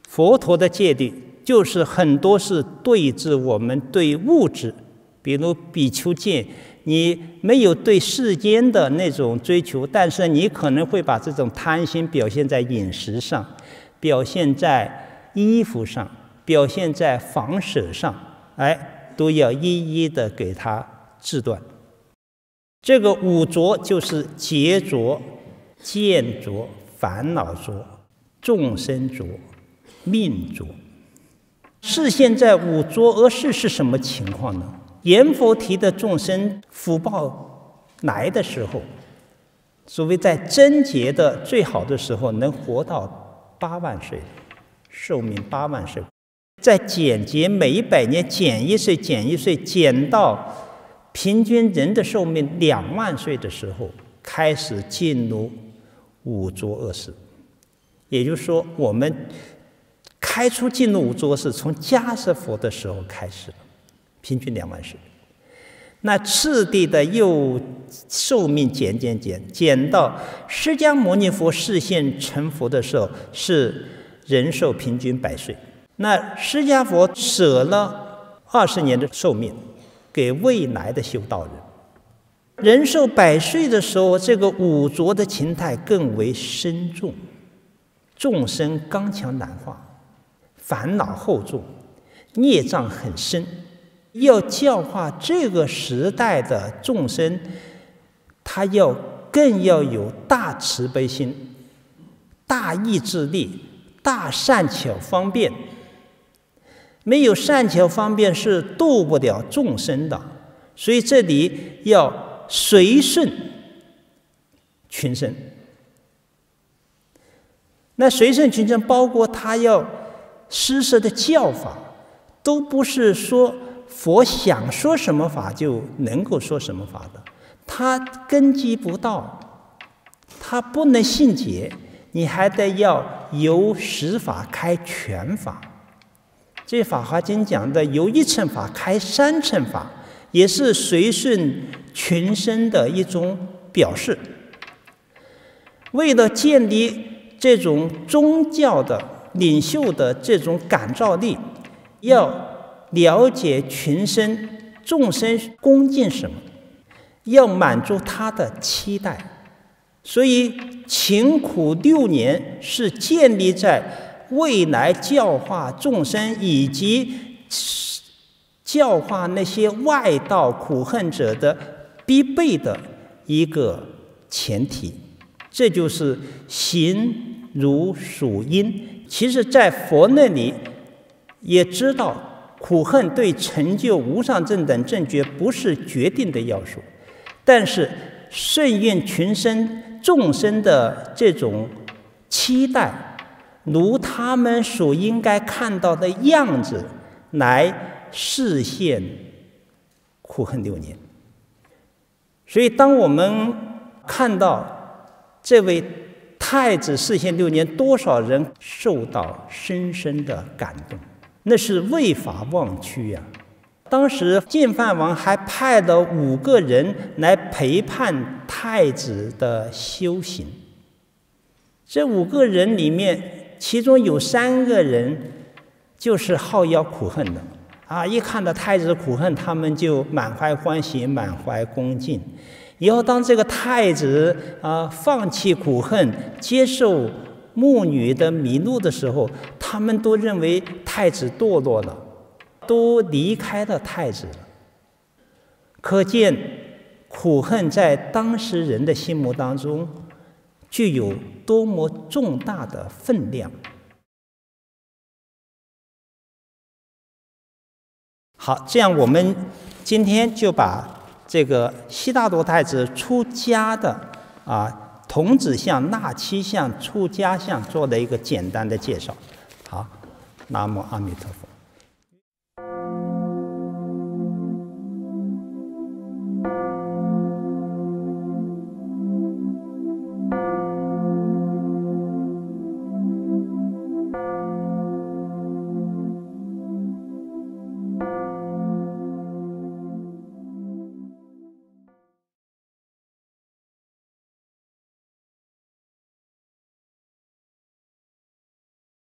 佛陀的戒律就是很多是对治我们对物质，比如比丘戒，你没有对世间的那种追求，但是你可能会把这种贪心表现在饮食上。表现在衣服上，表现在房舍上，哎，都要一一的给他治断。这个五浊就是劫浊、见浊、烦恼浊、众生浊、命浊。是现在五浊恶世是什么情况呢？阎佛提的众生福报来的时候，所谓在贞洁的最好的时候，能活到。八万岁，寿命八万岁，在减节每一百年减一岁，减一岁，减到平均人的寿命两万岁的时候，开始进入五浊恶世。也就是说，我们开出进入五浊恶世，从迦叶佛的时候开始，平均两万岁。那次第的又寿命减减减，减到释迦牟尼佛视现成佛的时候，是人寿平均百岁。那释迦佛舍了二十年的寿命，给未来的修道人，人寿百岁的时候，这个五浊的情态更为深重，众生刚强难化，烦恼厚重，孽障很深。要教化这个时代的众生，他要更要有大慈悲心、大意志力、大善巧方便。没有善巧方便是度不了众生的，所以这里要。随顺群生，那随顺群生包括他要施设的教法，都不是说佛想说什么法就能够说什么法的，他根基不到，他不能信解，你还得要由十法开全法。这《法华经》讲的由一乘法开三乘法。也是随顺群生的一种表示。为了建立这种宗教的领袖的这种感召力，要了解群生众生恭敬什么，要满足他的期待。所以勤苦六年是建立在未来教化众生以及。教化那些外道苦恨者的必备的一个前提，这就是行如属因。其实，在佛那里也知道，苦恨对成就无上正等正觉不是决定的要素，但是顺应群生众生的这种期待，如他们所应该看到的样子来。视现苦恨六年，所以当我们看到这位太子视现六年，多少人受到深深的感动？那是为法忘躯呀！当时净饭王还派了五个人来陪伴太子的修行，这五个人里面，其中有三个人就是好要苦恨的。啊！一看到太子苦恨，他们就满怀欢喜，满怀恭敬。以后当这个太子啊放弃苦恨，接受牧女的迷路的时候，他们都认为太子堕落了，都离开了太子了。可见苦恨在当时人的心目当中具有多么重大的分量。好，这样我们今天就把这个悉达多太子出家的啊童子像、纳七像、出家像做了一个简单的介绍。好，南无阿弥陀佛。